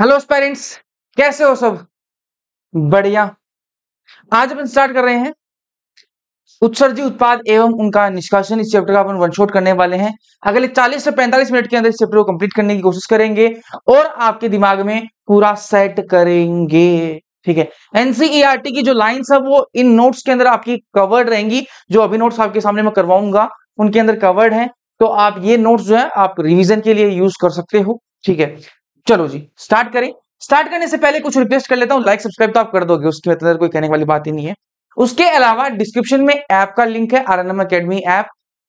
Hello parents कैसे हो सब? बढ़िया। आज अपन स्टार्ट कर रहे हैं। उत्सर्जी उत्पाद एवं उनका निष्कासन इस चैप्टर का अपन वन शॉट करने वाले हैं। अगले 40 से 45 मिनट के अंदर इस चैप्टर को कंप्लीट करने की कोशिश करेंगे और आपके दिमाग में पूरा सेट करेंगे। ठीक है? एनसीईआरटी की जो लाइंस है, वो इन नोट्स के अंदर आपकी कवर्ड रहेंगी। जो अभी नोट्स आपके सामने मैं करवाऊँगा, उनके अंदर कवर्ड है। तो आप ये नोट्स जो है, आप रिविजन के लिए यूज़ कर सकते हो। ठीक है? चलो जी स्टार्ट करें। स्टार्ट करने से पहले कुछ रिक्वेस्ट कर लेता हूँ। लाइक सब्सक्राइब तो आप कर दोगे उसके अंदर कोई कहने वाली बात ही नहीं है। उसके अलावा डिस्क्रिप्शन में ऐप का लिंक है आर एन अकेडमी ऐप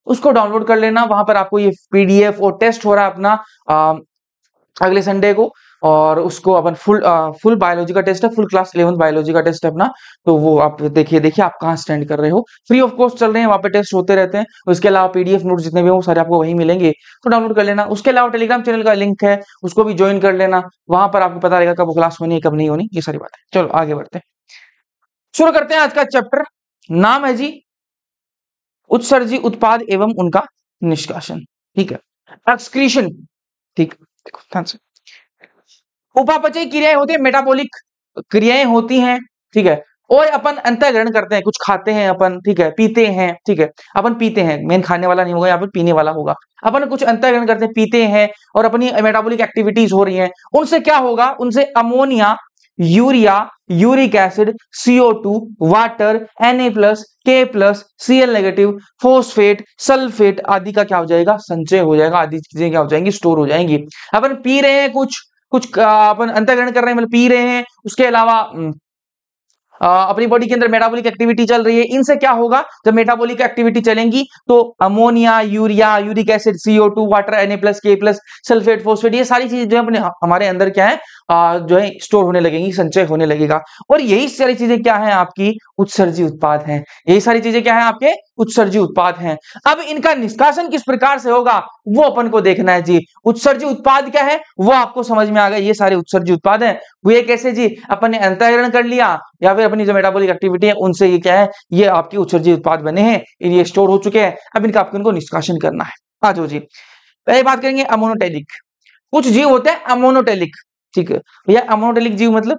उसको डाउनलोड कर लेना। वहाँ पर आपको ये पीडीएफ और टेस्ट हो रहा है अपना आ, अगले संडे को। और उसको अपन फुल आ, फुल बायोलॉजी का टेस्ट है फुल क्लास इलेवंथ बायोलॉजी का टेस्ट है अपना। तो वो आप देखिए देखिए आप कहाँ स्टैंड कर रहे हो। फ्री ऑफ़ कॉस्ट चल रहे हैं वहाँ पे टेस्ट होते रहते हैं। उसके अलावा पीडीएफ नोट जितने भी हो सारे आपको वही मिलेंगे। तो डाउनलोड कर लेना। उसके अलावा टेलीग्राम चैनल का लिंक है उसको भी ज्वाइन कर लेना। वहाँ पर आपको पता रहेगा कब क्लास होनी है कब नहीं होनी ये सारी बात। है चलो आगे बढ़ते शुरू करते हैं आज का चैप्टर नाम है जी उत्सर्जी उत्पाद एवं उनका निष्कासन। ठीक है? एक्सक्रीशन ठीक। देखो उपापचय क्रियाएँ होती है मेटाबॉलिक क्रियाएँ होती हैं, ठीक है? और अपन अंतग्रहण करते हैं, कुछ खाते हैं अपन, ठीक है? पीते हैं, ठीक है? अपन पीते हैं मेन खाने वाला नहीं होगा, यहाँ पर पीने वाला होगा। अपन कुछ अंतग्रहण करते हैं, पीते हैं और अपनी मेटाबॉलिक एक्टिविटीज़ हो रही हैं। उनसे क्या होगा? उनसे ammonia urea uric acid CO two water N A plus K plus C L negative phosphate sulphate आदि का क्या हो जाएगा? संचय हो जाएगा, आदि चीज़ें क्या हो जाएँगी? स्टोर हो जाएँगी। अपन पी रहे हैं कुछ कुछ अपन अंतर्ग्रहण कर रहे हैं मतलब पी रहे हैं उसके अलावा अपनी बॉडी के अंदर मेटाबॉलिक एक्टिविटी चल रही है। इनसे क्या होगा? जब मेटाबॉलिक एक्टिविटी चलेंगी तो ammonia urea uric acid CO two water N A plus K plus sulphate phosphate ये सारी चीज़ें जो है अपने हमारे अंदर क्या है? आ, जो है स्टोर होने लगेंगी संचय होने लगेगा। और यही सारी चीज़ें क्या है आपकी? उत्सर्जी उत्पाद है। यही सारी चीज़ें क्या है आपके? उत्सर्जी उत्पाद हैं। अब इनका निष्कासन किस प्रकार से होगा? वो अपन को देखना है जी। उत्सर्जी उत्पाद क्या है? वो आपको समझ में आ गया ये सारे उत्सर्जी उत्पाद हैं। वो ये कैसे जी? अपन ने अंतरण कर लिया या फिर अपनी जो मेटाबॉलिक एक्टिविटी है, उनसे ये क्या है, ये आपकी उत्सर्जी उत्पाद बने हैं, ये स्टोर हो चुके हैं। अब इनका आपको इनको निष्कासन करना है। आ जाओ जी। पहले बात करेंगे अमोनोटेलिक कुछ जीव होते हैं अमोनोटेलिक ठीक है। भैया अमोनोटेलिक जीव मतलब?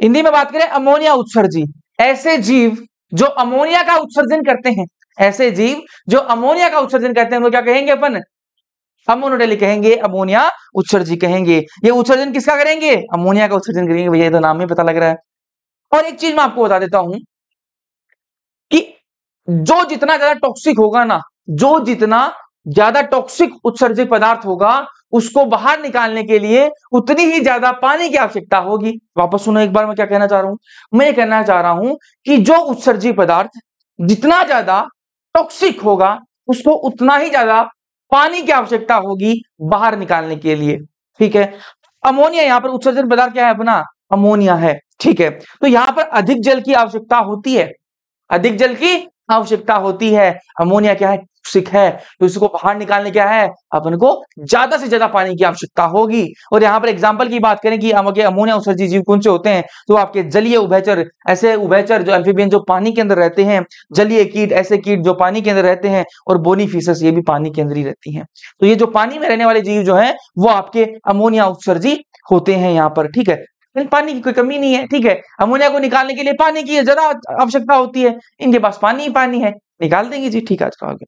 हिंदी में बात करें अमोनिया उत्सर्जी। ऐसे जीव जो अमोनिया का उत्सर्जन करते हैं, ऐसे जीव जो अमोनिया का उत्सर्जन करते हैं उनको क्या कहेंगे अपन? अमोनोडेलिक कहेंगे अमोनिया उत्सर्जी कहेंगे। ये उत्सर्जन किसका करेंगे? अमोनिया का उत्सर्जन करेंगे। भैया तो नाम ही पता लग रहा है। और एक चीज़ मैं आपको बता देता हूँ कि जो जितना ज़्यादा टॉक्सिक होगा ना, जो जितना ज़्यादा टॉक्सिक उत्सर्जित पदार्थ होगा, उसको बाहर निकालने के लिए उतनी ही ज़्यादा पानी की आवश्यकता होगी। वापस सुनो एक बार मैं क्या कहना चाह रहा हूँ। मैं कहना चाह रहा हूँ कि जो उत्सर्जित पदार्थ जितना ज़्यादा टॉक्सिक होगा, उसको उतना ही ज़्यादा पानी की आवश्यकता होगी बाहर निकालने के लिए। ठीक है? अमोनिया, यहाँ पर उत्सर्जन पदार्थ क्या है अपना? अमोनिया है। ठीक है? तो यहाँ पर अधिक जल की आवश्यकता होती है। अधिक जल की आवश्यकता होती है। अमोनिया क्या है? टॉक्सिक है। तो इसको बाहर निकालने क्या है? अपन को ज़्यादा से ज़्यादा पानी की आवश्यकता होगी। और यहाँ पर एग्ज़ाम्पल की बात करें कि अमोनिया उत्सर्जी जीव कौन से होते हैं? तो आपके जलीय उभयचर, ऐसे उभयचर जो एल्फीबियन जो पानी के अंदर रहते हैं, जलीय कीट, ऐसे कीट जो पानी के अंदर रहते हैं, और बोनीफिसस ये भी पानी के अंदर ही रहती है। तो ये जो पानी में रहने वाले जीव जो है, वो आपके अमोनिया उत्सर्जी होते हैं यहाँ पर, ठीक है? पानी की कोई कमी नहीं है, ठीक है। अमोनिया को निकालने के लिए पानी की ज़्यादा आवश्यकता होती है, इनके पास पानी ही पानी है। निकाल देंगे जी, ठीक है, आज का आगे।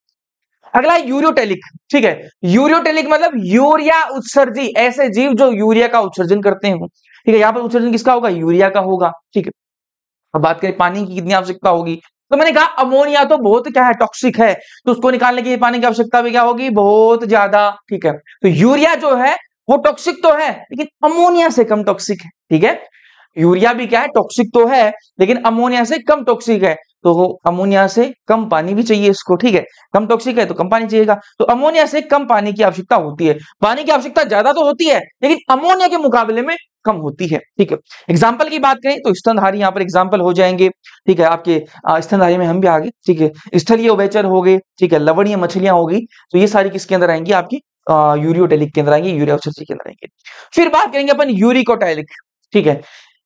अगला यूरियोटेलिक, ठीक है। यूरियोटेलिक मतलब यूरिया उत्सर्जी, ऐसे जीव जो यूरिया का उत्सर्जन करते हो। ठीक है, यहाँ पर उत्सर्जन किसका होगा? यूरिया का होगा, ठीक है। अब बात करें पानी की कितनी आवश्यकता होगी। तो मैंने कहा, अमोनिया तो बहुत क्या है टॉक्सिक है। तो उसको निकालने के लिए पानी की आवश्यकता भी क्या होगी? बहुत ज़्यादा, ठीक है। तो यूरिया जो है वो टॉक्सिक तो है, लेकिन अमोनिया से कम टॉक्सिक है, ठीक है? यूरिया भी क्या है? टॉक्सिक तो है, लेकिन अमोनिया से कम टॉक्सिक है तो अमोनिया से कम पानी भी चाहिए इसको, ठीक है? कम टॉक्सिक है तो कम पानी चाहिएगा तो अमोनिया से कम पानी की आवश्यकता होती है। पानी की आवश्यकता ज़्यादा तो होती है, लेकिन अमोनिया के मुकाबले में कम होती है, ठीक है? एग्ज़ाम्पल की बात करें तो स्तनधारी यहाँ पर एग्ज़ाम्पल हो जाएँगे, ठीक है? आपके स्तनधारी में हम भी आगे, ठीक है? स्थलीय उभयचर हो गए, ठीक है? लवणीय मछलियाँ होगी तो ये सारी किसके अंदर आएँगी? आपकी यूरियोटेलिक के अंदर आएँगे, यूरिया के अंदर आएँगे। फिर बात करेंगे अपन यूरिकोटेलिक ठीक है?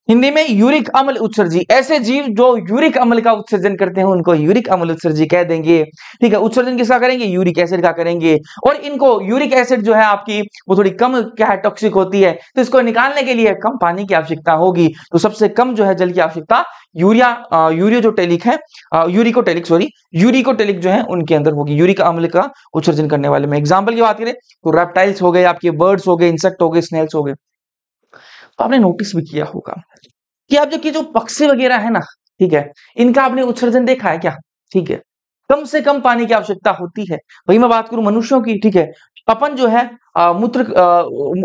हिंदी में यूरिक अम्ल उत्सर्जी। ऐसे जीव जो यूरिक अम्ल का उत्सर्जन करते हैं, उनको यूरिक अम्ल उत्सर्जी कह देंगे। ठीक है, उत्सर्जन किसका करेंगे? यूरिक एसिड का करेंगे। और इनको यूरिक एसिड जो है आपकी, वो थोड़ी कम क्या है टॉक्सिक होती है। तो इसको निकालने के लिए कम पानी की आवश्यकता होगी। तो सबसे कम जो है जल की आवश्यकता, यूरिया यूरियो जो टेलिक है यूरिकोटेलिक सॉरी यूरिकोटेलिक जो है उनके अंदर होगी। यूरिक अम्ल का उत्सर्जन करने वाले। में एग्ज़ाम्पल की बात करें तो रेप्टाइल्स हो गए, आपके बर्ड्स हो गए इंसेक्ट हो गए स्नेल्स हो गए। तो आपने नोटिस भी किया होगा। कि आप जो कि जो पक्षी वगैरह है ना ठीक है इनका आपने उत्सर्जन देखा है क्या? ठीक है। कम से कम पानी की आवश्यकता होती है। वही मैं बात करूँ मनुष्यों की ठीक है। अपन जो है आ, मूत्र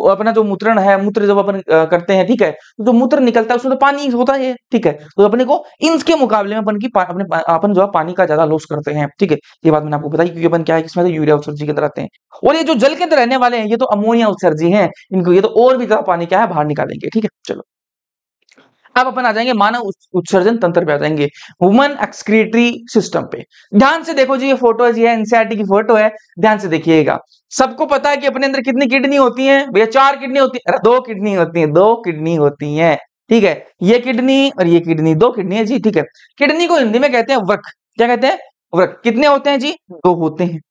अपना जो मूत्रण है मूत्र जब अपन आ, करते हैं ठीक है तो जो मूत्र निकलता है उसमें तो पानी होता है ठीक है। तो अपने को इनके मुकाबले में अपन की अपने अपन जो है पानी का ज़्यादा लॉस करते हैं ठीक है। ये बात मैंने आपको बताई क्योंकि अपन क्या है इसमें तो यूरिया उत्सर्जी के अंदर आते हैं। और ये जो जल के अंदर रहने वाले हैं ये तो अमोनिया उत्सर्जी है इनको ये तो और भी ज़्यादा पानी क्या है बाहर निकालेंगे ठीक है। चलो। अब अपन आ जाएँगे, मानव उत्सर्जन तंत्र पे आ जाएँगे ह्यूमन एक्सक्रीटरी सिस्टम पे। ध्यान से देखो जी, ये फ़ोटो जी है एनसीआरटी की फ़ोटो है, ध्यान से देखिएगा। सबको पता है कि अपने अंदर कितनी किडनी होती है? भैया, चार किडनी होती है दो किडनी होती है, दो किडनी होती है, ठीक है? ये किडनी और ये किडनी दो किडनी है जी, ठीक है? किडनी को हिंदी में कहते हैं वृक क्या कहते हैं? वृक कितने होते हैं जी? दो होते हैं।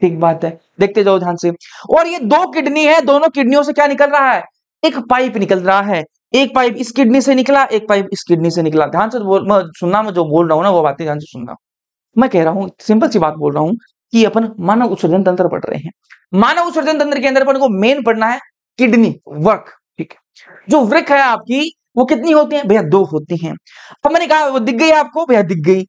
ठीक बात है। देखते जाओ ध्यान से। और ये दो किडनी है, दोनों किडनियों से क्या निकल रहा है? एक पाइप निकल रहा है। एक पाइप इस किडनी से निकला, एक पाइप इस किडनी से निकला। ध्यान से बोल, मैं सुनना, मैं जो बोल रहा हूँ ना, वो बातें ध्यान से सुनना। मैं कह रहा हूँ, सिंपल सी बात बोल रहा हूँ कि अपन मानव उत्सर्जन तंत्र पढ़ रहे हैं। मानव उत्सर्जन तंत्र के अंदर अपन को मेन पढ़ना है किडनी वर्क ठीक है? जो वृक है आपकी, वो कितनी होती है? भैया दो होती है। अब मैंने कहा, वो दिख गई आपको? भैया दिख गई।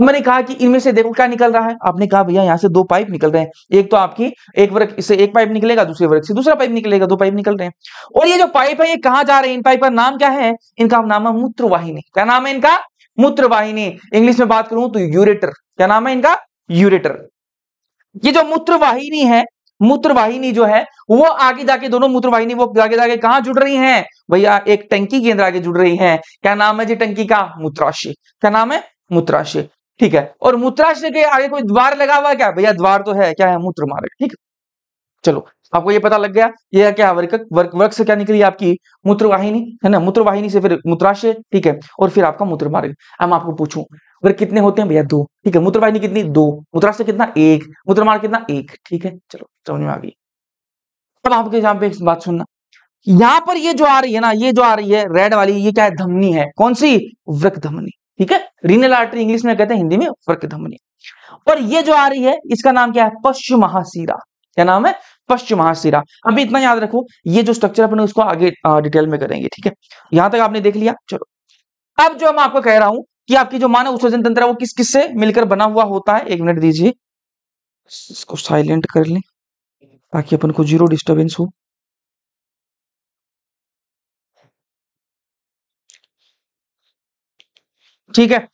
मैंने कहा कि इनमें से देखो क्या निकल रहा है। आपने कहा, भैया, यहाँ से दो पाइप निकल रहे हैं। एक तो आपकी, एक वर्ग इससे एक पाइप निकलेगा, दूसरे वर्ग से दूसरा पाइप निकलेगा, दो पाइप निकल रहे हैं। और ये जो पाइप है, ये कहाँ जा रहे हैं? इन पाइप का नाम क्या है? इनका नाम है मूत्रवाहिनी। क्या नाम है इनका? मूत्रवाहिनी। इंग्लिश में बात करूँ तो यूरेटर। क्या नाम है इनका? यूरेटर। ये जो मूत्रवाहिनी है, मूत्रवाहिनी जो है, वो आगे जाके दोनों मूत्रवाहिनी, वो आगे जाके कहा जुड़ रही हैं? भैया, एक टंकी के अंदर आगे जुड़ रही हैं। क्या नाम है जी टंकी का? मूत्राशय। क्या नाम है? मूत्राशय। ठीक है? और मूत्राशय के आगे कोई द्वार लगा हुआ है क्या? भैया, द्वार तो है, क्या है? मूत्र मार्ग, ठीक चलो, आपको ये पता लग गया, ये क्या वर्क वर्क वर्क से क्या निकली आपकी? मूत्रवाहिनी, है ना? मूत्रवाहिनी से फिर मूत्राशय ठीक है? और फिर आपका मूत्र मार्ग। हम आपको पूछूँ वर्क कितने होते हैं भैया? दो, ठीक है? मूत्रवाहिनी कितनी? दो। मूत्राशय कितना? एक। मूत्र मार्ग कितना? एक, ठीक है? चलो, समझ में आ गई। अब आपके यहाँ पे बात सुनना। यहाँ पर ये जो आ रही है ना, ये जो आ रही है, रेड वाली, ये क्या है? धमनी है। कौन सी? वृक धमनी। ठीक है? रीनल आर्टरी इंग्लिश में कहते हैं, हिंदी में वर्क धमनी। और ये जो आ रही है, इसका नाम क्या है? पश्चिम महासीरा क्या नाम है? पश्चिम महासीरा अभी इतना याद रखो, ये जो स्ट्रक्चर अपन उसको आगे डिटेल में करेंगे, ठीक है? यहाँ तक आपने देख लिया, चलो। अब जो मैं आपको कह रहा हूँ कि आपकी जो मानव उत्सर्जन तंत्र है, वो किस किस से मिलकर बना हुआ होता है? एक मिनट दीजिए। इसको साइलेंट कर लें, ताकि अपन को ज़ीरो डिस्टर्बेंस हो। ठीक है?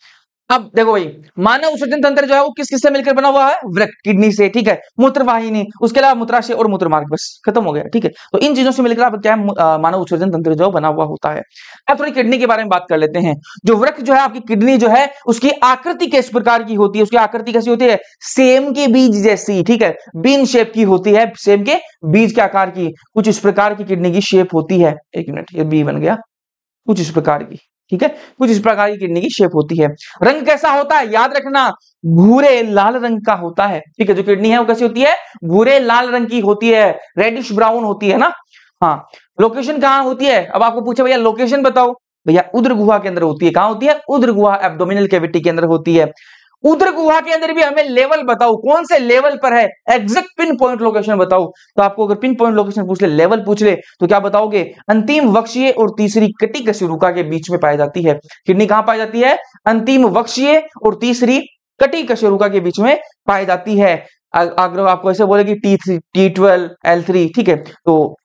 अब देखो भाई, मानव उत्सर्जन तंत्र जो है वो किस किस से मिलकर बना हुआ है? वृक किडनी से, ठीक है? मूत्रवाहिनी, उसके अलावा मूत्राशय और मूत्रमार्ग, बस खत्म हो गया, ठीक है? तो इन चीज़ों से मिलकर आप क्या है मानव उत्सर्जन तंत्र जो बना हुआ होता है। अब थोड़ी किडनी के बारे में बात कर लेते हैं। जो वृक जो है, आपकी किडनी जो है, उसकी आकृति किस प्रकार की होती है? उसकी आकृति कैसी होती है? सेम के बीज जैसी, ठीक है? बीन शेप की होती है, सेम के बीज के आकार की। कुछ इस प्रकार की किडनी की शेप होती है। एक मिनट, ये बी बन गया। कुछ इस प्रकार की। ठीक है? कुछ इस प्रकार की किडनी की शेप होती है। रंग कैसा होता है? याद रखना, भूरे लाल रंग का होता है। ठीक है, जो किडनी है वो कैसी होती है? भूरे लाल रंग की होती है रेडिश ब्राउन होती है ना? हाँ लोकेशन कहाँ होती है? अब आपको पूछे, भैया लोकेशन बताओ। भैया उद्र गुहा के अंदर होती है। कहाँ होती है? उद्र गुहा एब्डोमिनल कैविटी के अंदर होती है। उद्र गुहा के अंदर भी हमें लेवल बताओ, कौन से लेवल पर है? एग्जैक्ट पिन पॉइंट लोकेशन बताओ। तो आपको अगर पिन पॉइंट लोकेशन पूछ ले लेवल पूछ ले तो क्या बताओगे? अंतिम वक्षीय और तीसरी कटी कशिरुका के बीच में पाई जाती है। किडनी कहाँ पाई जाती है? अंतिम वक्षीय और तीसरी कटी कशिरुका के बीच में पाई जाती है। अगर आपको ऐसे बोलेगी T three T twelve L three ठीक है? तो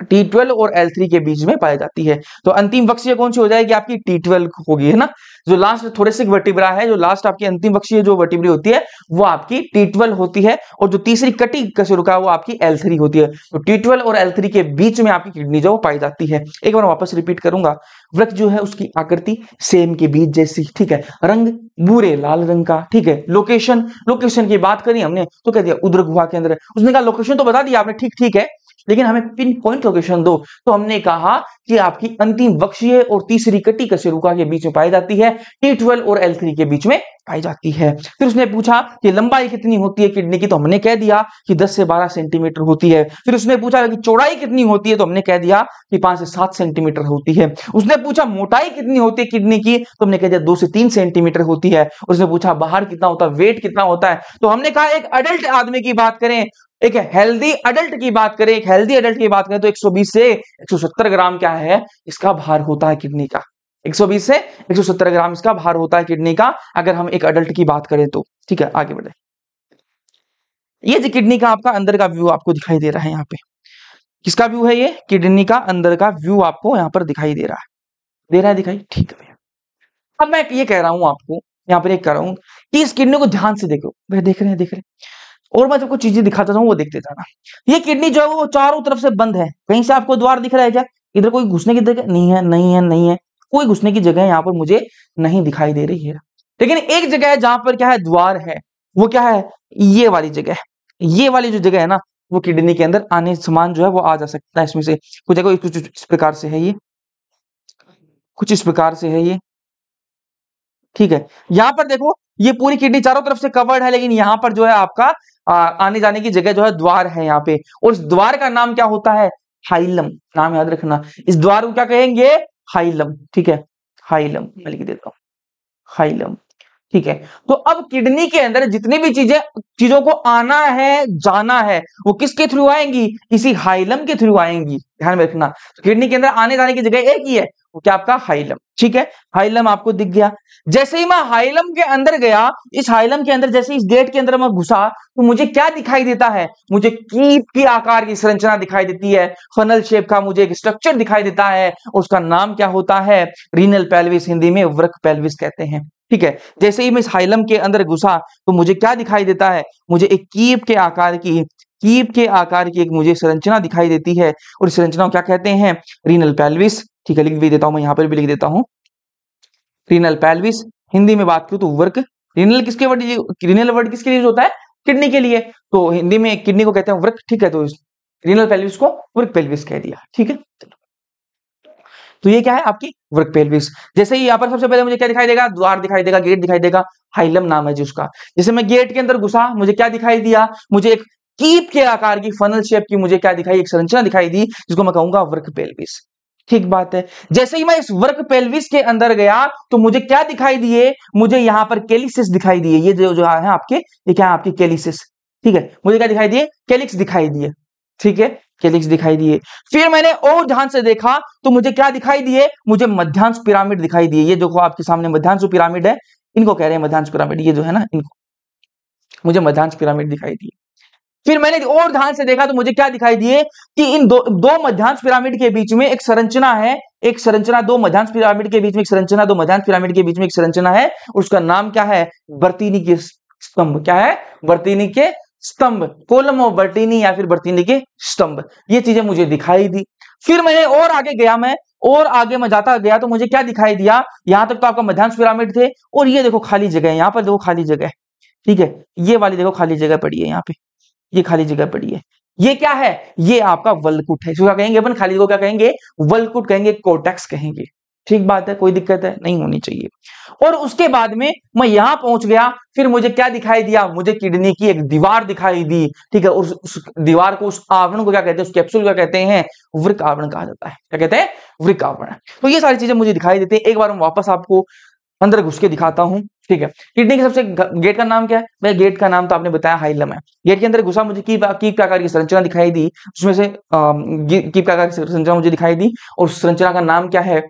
टी ट्वेल्व और एल थ्री के बीच में पाई जाती है। तो अंतिम वक्षीय कौन सी हो जाएगी? आपकी टी ट्वेल्व होगी, है ना? जो लास्ट थोड़े से वर्टिब्रा है, जो लास्ट आपकी अंतिम वक्षीय जो वर्टिब्री होती है, वो आपकी टी ट्वेल्व होती है और जो तीसरी कटी कसुरुका है, वो आपकी एल थ्री होती है। तो टी ट्वेल्व और एल थ्री के बीच में आपकी किडनी जो पाई जाती है। एक बार वापस रिपीट करूँगा। वृक्ष जो है उसकी आकृति सेम के बीच जैसी, ठीक है? रंग बुरे लाल रंग का, ठीक है? लोकेशन लोकेशन की बात करी हमने तो कह दिया उद्र गुहा के अंदर उसने कहा लोकेशन तो बता दिया आपने, ठीक ठीक है। लेकिन हमें पिन पॉइंट लोकेशन दो। तो हमने कहा कि आपकी अंतिम वक्षीय और तीसरी कटी कशेरुका के बीच में पाई जाती है टी ट्वेल्व और एल थ्री के बीच में पाई जाती है। फिर उसने पूछा कि लंबाई कितनी होती है? किडनी की तो हमने कह दिया कि 10 से 12 सेंटीमीटर होती है। फिर उसने पूछा कि चौड़ाई कितनी होती है? तो हमने कह दिया कि 5 से 7 सेंटीमीटर होती है। उसने पूछा, मोटाई कितनी होती है किडनी की? तो हमने कह दिया 2 से 3 सेंटीमीटर होती है। उसने पूछा, बाहर कितना होता है? वेट कितना होता है? तो हमने कहा, एक अडल्ट आदमी की बात करें, एक हेल्दी अडल्ट की बात करें, एक हेल्दी अडल्ट की बात करें तो 120 से 170 ग्राम क्या है? इसका भार होता है किडनी का। 120 से 170 ग्राम इसका भार होता है किडनी का, अगर हम एक अडल्ट की बात करें तो। ठीक है, आगे बढ़े ये जो किडनी का आपका अंदर का व्यू आपको दिखाई दे रहा है यहाँ पे। किसका व्यू है ये? किडनी का अंदर का व्यू आपको यहाँ पर दिखाई दे रहा है। दे रहा है दिखाई? ठीक है भैया। अब मैं ये कह रहा हूँ आपको, यहाँ पर एक कह रहा हूँ कि इस किडनी को ध्यान से देखो। भैया, देख रहे हैं, देख रहे हैं। और मैं कुछ चीज़ें दिखाता हूँ वो देखते जाना ये किडनी जो है वो चारों तरफ़ से बंद है। कहीं से आपको द्वार दिख रहा है क्या? इधर कोई घुसने की जगह नहीं है नहीं है नहीं है। कोई घुसने की जगह यहाँ पर मुझे नहीं दिखाई दे रही है। लेकिन एक जगह है जहाँ पर क्या है, द्वार है। वो क्या है? ये वाली जगह ये वाली जो जगह है ना, वो किडनी के अंदर आने समान जो है वो आ जा सकता है। इसमें से कुछ देखो कुछ इस प्रकार से है ये। कुछ इस प्रकार से है ये। ठीक है। यहाँ पर देखो, ये पूरी किडनी चारों तरफ़ से कवर्ड है, लेकिन यहाँ पर जो है आपका आने जाने की जगह जो है द्वार है यहाँ पे। और इस द्वार का नाम क्या होता है? हाइलम। नाम याद रखना। इस द्वार को क्या कहेंगे? हाइलम ठीक है? हाइलम मैं लिख देता हूँ। हाइलम ठीक है? तो अब किडनी के अंदर जितनी भी चीज़ें चीज़ों को आना है जाना है वो किसके थ्रू आएँगी? इसी हाइलम के थ्रू आएँगी। ध्यान में रखना तो किडनी के अंदर आने जाने की जगह एक ही है। क्या आपका हाइलम? ठीक है, हाइलम आपको दिख गया। जैसे ही मैं हाइलम के अंदर गया, इस हाइलम के अंदर, जैसे इस गेट के अंदर मैं घुसा तो मुझे क्या दिखाई देता है? मुझे कीप की आकार की संरचना दिखाई देती है फनल शेप का मुझे एक स्ट्रक्चर दिखाई देता है, उसका नाम क्या होता है? रीनल पेल्विस हिंदी में वृक पेल्विस कहते हैं। ठीक है, जैसे ही मैं इस हाइलम के अंदर घुसा तो मुझे क्या दिखाई देता है? मुझे एक कीप के आकार की, कीप के आकार की एक मुझे संरचना दिखाई देती है, और संरचना क्या कहते हैं? रीनल पेल्विस ठीक है, लिख भी देता हूँ, मैं यहाँ पर भी लिख देता हूँ। रीनल पेल्विस हिंदी में बात करूँ तो वर्क रीनल किसके वर्ड रीनल वर्ड किसके लिए होता है? किडनी के लिए। तो हिंदी में किडनी को कहते हैं वर्क ठीक है तो रीनल पेल्विस को वर्क पेल्विस कह दिया, ठीक है? तो ये क्या है आपकी वर्क पेल्विस जैसे ही यहाँ पर सबसे पहले मुझे क्या दिखाई देगा? द्वार दिखाई देगा गेट दिखाई देगा हाइलम नाम है जिसका जैसे मैं गेट के अंदर घुसा, मुझे क्या दिखाई दिया? मुझे एक कीप के आकार की फनल शेप की मुझे क्या दिखाई, एक संरचना दिखाई दी, जिसको मैं कहूँगा वर्क पेल्विस ठीक बात है। जैसे ही मैं इस वर्क पेल्विस के अंदर गया तो मुझे क्या दिखाई दिए? मुझे यहाँ पर केलिसिस दिखाई दिए। ये जो जो है आपके, ये क्या है आपकी? केलिसिस। ठीक है? मुझे क्या दिखाई दिए? केलिक्स दिखाई दिए। ठीक है? केलिक्स दिखाई दिए। फिर मैंने और ध्यान से देखा तो मुझे क्या दिखाई दिए? मुझे मध्यांश पिरामिड दिखाई दिए। ये जो आपके सामने मध्यांश पिरामिड है, इनको कह रहे हैं मध्यांश पिरामिड। ये जो है ना, इनको। मुझे मध्यांश पिरामिड दिखाई दिए। फिर मैंने और ध्यान से देखा तो मुझे क्या दिखाई दिए कि इन दो दो मध्यांश पिरामिड के बीच में एक संरचना है, एक संरचना, दो मध्यांश पिरामिड के बीच में एक संरचना, दो मध्यांश पिरामिड के बीच में एक संरचना है, उसका नाम क्या है? बर्तीनी के स्तंभ। क्या है? बर्तीनी के स्तंभ। कोलम ऑफ़ बर्टीनी या फिर बर्तीनी के स्तंभ। ये चीज़ें मुझे दिखाई दी। फिर मैंने और आगे गया मैं, और आगे मैं जाता गया तो मुझे क्या दिखाई दिया? यहाँ तक तो आपका मध्यांश पिरामिड थे, और ये देखो खाली जगह है, यहाँ पर देखो खाली जगह ठीक है? ये वाली देखो खाली जगह पड़ी है यहाँ पे। ये खाली जगह पड़ी है। ये क्या है? ये आपका वलकुट है। क्या कहेंगे अपन? खाली को क्या कहेंगे? वलकुट कहेंगे कोटेक्स कहेंगे। ठीक बात है? कोई दिक्कत है? नहीं होनी चाहिए। और उसके बाद में मैं यहाँ पहुँच गया फिर मुझे क्या दिखाई दिया? मुझे किडनी की एक दीवार दिखाई दी। ठीक है? उस, उस दीवार को उस आवरण को क्या कहते हैं? उस कैप्सूल क्या कहते हैं? वृक आवरण कहा जाता है। क्या कहते हैं? वृक आवरण। तो ये सारी चीज़ें मुझे दिखाई देती है। एक बार मैं वापस आपको अंदर घुस के दिखाता हूँ। ठीक है। किडनी के सबसे गेट का नाम क्या है? भाई गेट का नाम तो आपने बताया हाइलम है। गेट के अंदर घुसा, मुझे की की प्रकार की संरचना दिखाई दी। उसमें से की प्रकार की संरचना मुझे दिखाई दी और संरचना का नाम क्या है?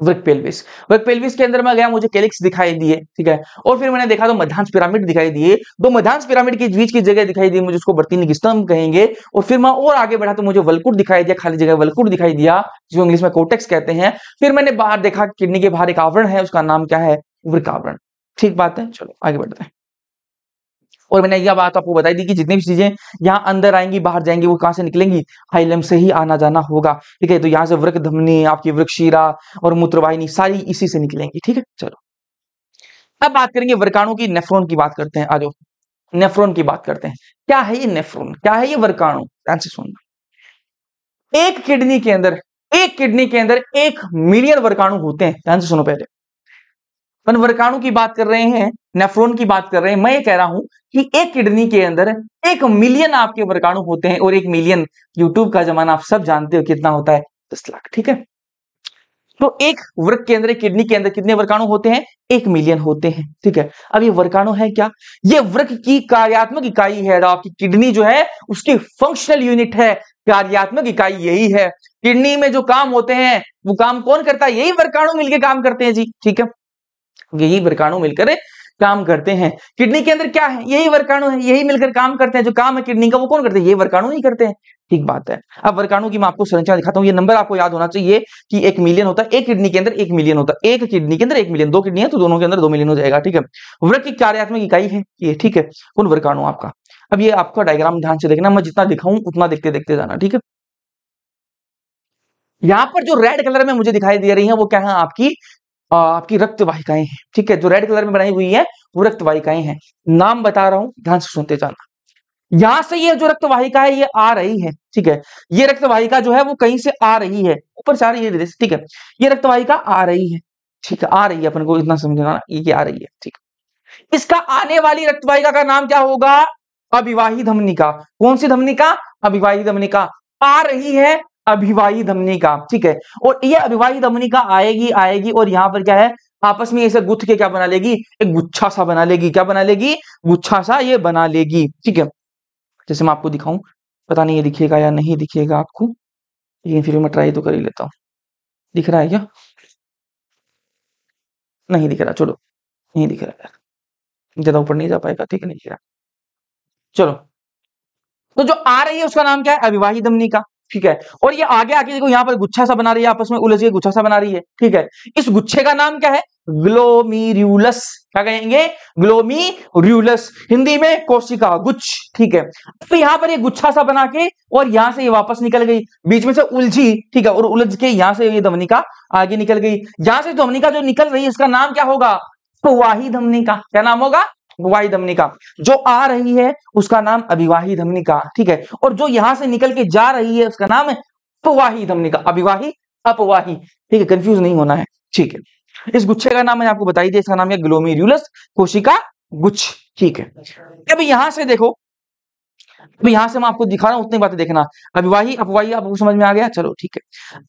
Work pelvis. वर्क पेल्विस के अंदर मैं गया, मुझे केलिक्स दिखाई दिए, ठीक है। और फिर मैंने देखा तो मध्यांश पिरामिड दिखाई दिए। दो मध्यांश पिरामिड के बीच की जगह दिखाई दी, मुझे उसको बर्तीन स्तंभ कहेंगे। और फिर मैं और आगे बढ़ा तो मुझे वलकुट दिखाई दिया, खाली जगह वलकुट दिखाई दिया जो इंग्लिश में कोटेक्स कहते हैं। फिर मैंने बाहर देखा, किडनी के बाहर एक आवरण है, उसका नाम क्या है? वृक आवरण ठीक बात है, चलो आगे बढ़ते हैं। और मैंने यह बात आपको बताई दी कि जितनी भी चीज़ें यहाँ अंदर आएँगी, बाहर जाएँगी, वो कहाँ से निकलेंगी? हाइलम से ही आना जाना होगा, ठीक है? तो यहाँ से वृक धमनी, आपकी वृक्षीरा और मूत्रवाहिनी सारी इसी से निकलेंगी, ठीक है? चलो। अब बात करेंगे वर्काणु की, नेफ्रोन की बात करते हैं आज नेफ्रोन की बात करते हैं। क्या है ये नेफ्रोन? क्या है ये वर्काणु? ध्यान से सुनना। एक किडनी के अंदर, एक किडनी के अंदर एक मिलियन वर्काणु होते हैं। ध्यान से सुनो पहले। अपन वर्काणु की बात कर रहे हैं, नेफ्रोन की बात कर रहे हैं, मैं ये कह रहा हूँ कि एक किडनी के अंदर एक मिलियन आपके वर्काणु होते हैं और एक मिलियन यूट्यूब का जमाना आप सब जानते हो कितना होता है, दस लाख, ठीक है? तो एक वृक के अंदर किडनी के अंदर कितने वर्काणु होते हैं? एक मिलियन होते हैं, ठीक है? अब ये वर्काणु है क्या? ये वृक की कार्यात्मक इकाई है आपकी किडनी जो है, उसकी फंक्शनल यूनिट है, कार्यात्मक इकाई यही है। किडनी में जो काम होते हैं, वो काम कौन करता है? यही वर्काणु मिलकर काम करते हैं जी, ठीक है? यही वर्काणु मिलकर काम करते हैं। किडनी के अंदर क्या है? यही वर्काणु है, यही मिलकर काम करते हैं। जो काम है किडनी का, वो कौन करते हैं? ये वर्काणु नहीं करते हैं। ठीक बात है। अब वर्काणु की मैं आपको संरचना दिखाता हूँ। ये नंबर आपको याद होना चाहिए कि एक मिलियन होता है, एक किडनी के अंदर एक मिलियन होता है। एक किडनी के अंदर एक मिलियन दो किडनी है तो दोनों के अंदर दो मिलियन हो जाएगा, ठीक है? वृक की कार्यात्मक इकाई है ये, ठीक है? कौन वर्काणु आपका। अब ये आपका डायग्राम ध्यान से देखना, मैं जितना दिखाऊँ उतना देखते देखते जाना, ठीक है? यहाँ पर जो रेड कलर में मुझे दिखाई दे रही है, वो क्या है आपकी? आपकी रक्त वाहिकाएँ हैं, ठीक है? जो रेड कलर में बनाई हुई है, वो रक्त वाहिकाएँ हैं। नाम बता रहा हूँ, ध्यान से सुनते जाना। यहाँ से ये जो रक्त वाहिका है ये आ रही है, ठीक है? ये रक्त वाहिका जो है, वो कहीं से आ रही है? ऊपर से आ रही है ठीक है? ये रक्त वाहिका आ रही है, ठीक है? आ रही है, अपन को इतना समझना ये आ रही है, ठीक इसका आने वाली रक्त वाहिका का नाम क्या होगा? अभिवाही धमनिका कौन सी धमनिका? अभिवाही धमनिका आ रही है अभिवाही धमनी का, ठीक है? और ये अभिवाही धमनी का आएगी आएगी और यहाँ पर क्या है? आपस में ऐसे गुथ के क्या बना लेगी? एक गुच्छा सा बना लेगी। क्या बना लेगी? गुच्छा सा ये बना लेगी, ठीक है? जैसे मैं आपको दिखाऊँ, पता नहीं ये दिखेगा या नहीं दिखेगा आपको, लेकिन फिर मैं ट्राई तो कर ही लेता हूँ। दिख रहा है क्या? नहीं दिख रहा, चलो। नहीं दिख रहा यार। ज़्यादा ऊपर नहीं जा पाएगा, ठीक है? नहीं दिख रहा। चलो। तो जो आ रही है उसका नाम क्या है? अविवाही दमनी का। ठीक है? और ये आगे आके देखो, यहाँ पर गुच्छा सा बना रही है आपस में, उलझ के गुच्छा सा बना रही है, ठीक है? इस गुच्छे का नाम क्या है? ग्लोमीर्यूलस। क्या कहेंगे? ग्लोमीर्यूलस। हिंदी में कोशिका, गुच्छ, ठीक है? तो यहाँ पर ये गुच्छा सा बना के और यहाँ से ये वापस निकल गई। बीच में से उलझी, ठीक है? और उलझ के यहाँ से ये धमनिका आगे निकल गई। यहाँ से धमनिका जो निकल रही है इसका नाम क्या होगा? वाही धमनिका क्या नाम होगा? वाही धमनिका। जो आ रही है, उसका नाम अभिवाही धमनिका, ठीक है? और जो यहाँ से निकल के जा रही है, उसका नाम है अपवाही धमनिका। अभिवाही, अपवाही, ठीक है? कंफ्यूज नहीं होना है, ठीक है? इस गुच्छे का नाम मैंने आपको बताई दिया इसका नाम है ग्लोमेरुलस कोशिका गुच्छ, ठीक है? अब यहाँ से देखो, अब यहाँ से मैं आपको दिखा रहा हूँ, उतनी बातें देखना। अभिवाही, अपवाही आपको समझ में आ गया? चलो, ठीक है।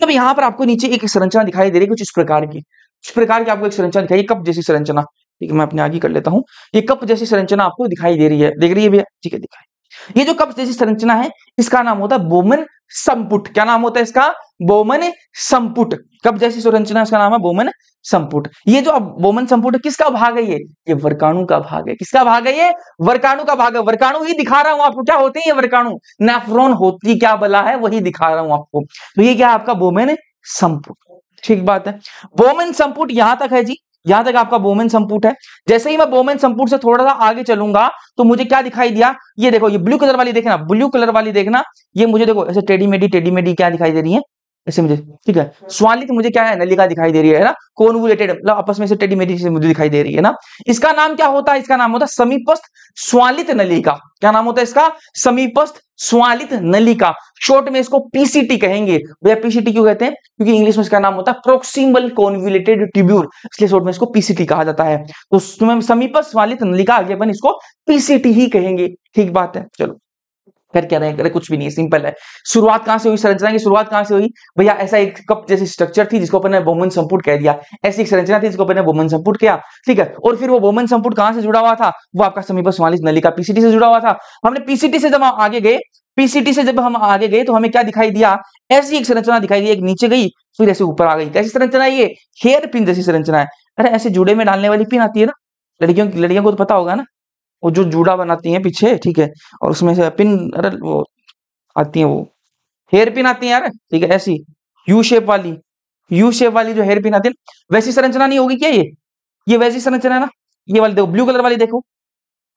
अब यहाँ पर आपको नीचे एक संरचना दिखाई दे रही है कुछ इस प्रकार की। इस प्रकार की आपको एक संरचना दिखाई कप जैसी संरचना। ठीक है, मैं अपने आगे कर लेता हूँ। ये कप जैसी संरचना आपको दिखाई दे रही है। देख रही है भैया? ठीक है, दिखाई। ये जो कप जैसी संरचना है, इसका नाम होता है बोमन संपुट। क्या नाम होता है इसका? बोमन संपुट। कप जैसी संरचना इसका नाम है बोमन संपुट। ये जो बोमन संपुट किसका भाग है ये? ये वर्काणु का भाग है। किसका भाग है ये? वर्काणु का भाग है। वर्काणु ही दिखा रहा हूँ आपको। क्या होते हैं ये वर्काणु? नेफ्रॉन होती क्या बला है, वही दिखा रहा हूँ आपको। तो ये क्या आपका बोमन संपुट? ठीक बात है। बोमन संपुट यहाँ तक है जी। यहाँ तक आपका बोमेन संपुट है। जैसे ही मैं बोमेन संपुट से थोड़ा सा आगे चलूँगा तो मुझे क्या दिखाई दिया? ये देखो, ये ब्लू कलर वाली देखना ब्लू कलर वाली देखना, ये मुझे देखो, ऐसे टेडी मेडी टेडी मेडी क्या दिखाई दे रही है? ऐसे मुझे, ठीक है? स्वालित मुझे क्या है? नलिका दिखाई दे रही है ना? कोनवुलेटेड मतलब आपस में से टेडी मेडी से मुझे दिखाई दे रही है ना? इसका नाम क्या होता है? इसका नाम होता है समीपस्थ स्वालित नलिका क्या नाम होता है इसका? समीपस्थ स्वालित नलिका शॉर्ट में इसको पीसीटी कहेंगे। भैया पीसीटी क्यों कहते हैं? क्योंकि इंग्लिश में इसका नाम होता है प्रोक्सीमल कॉन्व्यूलेटेड ट्यूब्यूल इसलिए शॉर्ट में इसको पीसीटी कहा जाता है। तो समीपस्थ स्वालित नलिका आगे अपन इसको पीसीटी ही कहेंगे। ठीक बात है, चलो। फिर क्या रहे कुछ भी नहीं सिंपल है। शुरुआत कहाँ से हुई? संरचना की शुरुआत कहाँ से हुई? भैया, ऐसा एक कप जैसी स्ट्रक्चर थी जिसको अपन बोमन संपुट कह दिया। ऐसी एक संरचना थी जिसको अपन बोमन संपुट किया, ठीक है? और फिर वो बोमन संपुट कहाँ से जुड़ा हुआ था? वो आपका समीप सोमालिस नली का पीसीटी से जुड़ा हुआ था। हमने पीसीटी से जब आगे गए पीसीटी से जब हम आगे गए तो हमें क्या दिखाई दिया? ऐसी एक संरचना दिखाई दी, एक नीचे गई, फिर ऐसे ऊपर आ गई। कैसी संरचना ये? हेयर पिन जैसी संरचना है। अरे, ऐसे जुड़े में डालने वाली पिन आती है ना? लड़कियों लड़कियों को तो पता होगा ना? वो जो जूड़ा बनाती हैं पीछे, ठीक है, और उसमें से पिन, अरे, वो आती है वो। हेयर पिन आती है यार, ठीक है, ऐसी। यू शेप वाली। यू शेप वाली जो हेयर पिन आती है, वैसी संरचना नहीं होगी क्या ये? ये वैसी संरचना है ना? ये वाली देखो ब्लू कलर वाली देखो।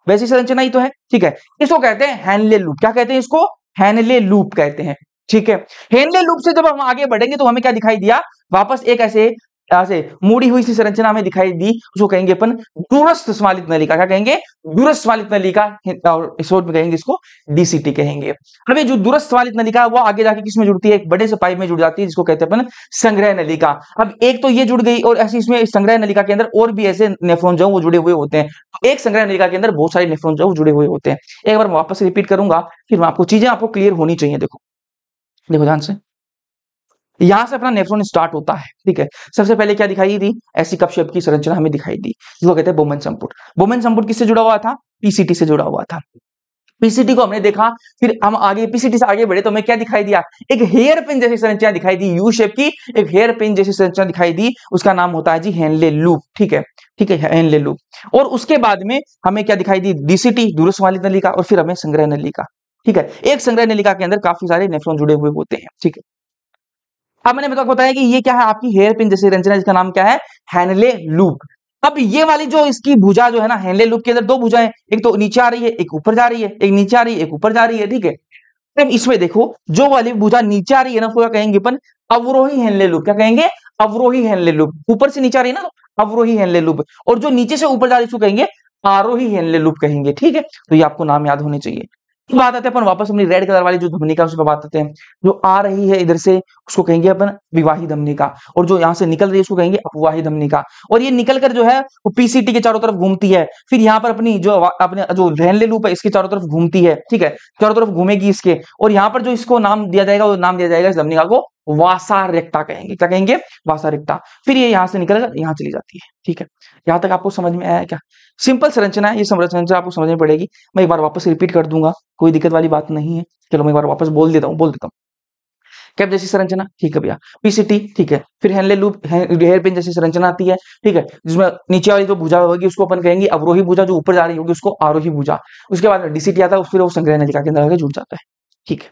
वैसी संरचना ही तो है, ठीक है। इसको कहते हैं हैनले लूप क्या कहते हैं इसको? हैनले लूप कहते हैं, ठीक है। हेनले लूप से जब हम आगे बढ़ेंगे तो हमें क्या दिखाई दिया? वापस एक ऐसे से मुड़ी हुई सी संरचना हमें दिखाई दी, उसको कहेंगे अपन दूरस्थ स्वालित नलिका क्या कहेंगे? दूरस्थ स्वालित नलिका और इस में कहेंगे इसको डीसीटी कहेंगे। अब ये जो दूरस्थ स्वालित नलिका वो आगे जाके किसमें जुड़ती है? एक बड़े से पाइप में जुड़ जाती है, जिसको कहते हैं अपन संग्रह नलिका अब एक तो ये जुड़ गई, और ऐसे इसमें संग्रह नलिका के अंदर और भी ऐसे नेफ्रॉन जो वो जुड़े हुए होते हैं। एक संग्रह नलिका के अंदर बहुत सारे नेफ्रॉन जो जुड़े हुए होते हैं। एक बार वापस रिपीट करूँगा, फिर आपको चीज़ें आपको क्लियर होनी चाहिए, देखो। देखो ध्यान से। यहाँ से अपना नेफ्रॉन स्टार्ट होता है, ठीक है? सबसे पहले क्या दिखाई दी? ऐसी कप शेप की संरचना हमें दिखाई दी, जिसको कहते हैं बोमन संपुट। बोमन संपुट किससे जुड़ा हुआ था? पीसीटी से जुड़ा हुआ था। पीसीटी को हमने देखा, फिर हम आगे पीसीटी से आगे बढ़े तो हमें क्या दिखाई दिया? एक हेयर पिन जैसी संरचना दिखाई दी यू शेप की, एक हेयर पिन जैसी संरचना दिखाई दी, उसका नाम होता है जी हेनले लूप ठीक है? ठीक है हेनले लूप और उसके बाद में हमें क्या दिखाई दी? डीसीटी दूरस्थ वाली नलिका और फिर हमें संग्रह नलिका ठीक है? एक संग्रह नलिका के अंदर काफ़ी सारे नेफ्रॉन जुड़े हुए होते हैं, ठीक है? अब मैंने बताया कि ये क्या है? आपकी हेयर पिन जैसी रंजना, जिसका नाम क्या है? Henle loop. अब ये वाली जो इसकी भुजा जो है ना, हैंडले लूप के अंदर दो भुजाएँ एक तो नीचे आ रही है, एक ऊपर जा रही है। एक नीचे आ रही है, एक ऊपर जा रही है, ठीक है? इसमें देखो, जो वाली भुजा नीचे आ रही है ना उसको क्या कहेंगे अपन? अवरोही हैंडले लूप। क्या कहेंगे? अवरोही हैंडले लूप। ऊपर से नीचे आ रही है ना अवरोही हैंडले लूप। और जो नीचे से ऊपर जा रही है, उसको कहेंगे आरोही हैंडले लूप कहेंगे, ठीक है? तो ये आपको नाम याद होने चाहिए। बात आते हैं, अपन वापस अपनी रेड कलर वाली जो धमनिका उस पर बात आते हैं, जो आ रही है इधर से, उसको कहेंगे अपन विवाही धमनिका और जो यहाँ से निकल रही है, उसको कहेंगे अपवाही धमनिका और ये निकल कर जो है, वो पीसीटी के चारों तरफ़ घूमती है, फिर यहाँ पर अपनी जो अपने जो रहनले लूप है, इसके चारों तरफ़ घूमती है, ठीक है, चारों तरफ़ घूमेगी इसके, और यहाँ पर जो इसको नाम दिया जाएगा, वो नाम दिया जाएगा इस धमनिका को वासारिकता कहेंगे, क्या कहेंगे? वासारिकता। फिर ये यहाँ से निकल यहाँ चली जाती है, ठीक है? यहाँ तक आपको समझ में आया क्या? सिंपल संरचना है, ये संरचना आपको समझ में पड़ेगी। मैं एक बार वापस रिपीट कर दूँगा, कोई दिक्कत वाली बात नहीं है। चलो, मैं एक बार वापस बोल देता हूँ, बोल देता हूँ। कैप जैसी संरचना, ठीक है भैया? पीसीटी ठीक है? फिर हैंडले लूप हेयर पिन जैसी संरचना आती है, ठीक है? जिसमें नीचे वाली जो भुजा होगी, उसको अपन कहेंगे अवरोही भुजा, जो ऊपर जा रही होगी, उसको आरोही भूजा। उसके बाद डीसीटी आता है फिर वो संग्रह नलिका के अंदर जुड़ जाता है, ठीक है?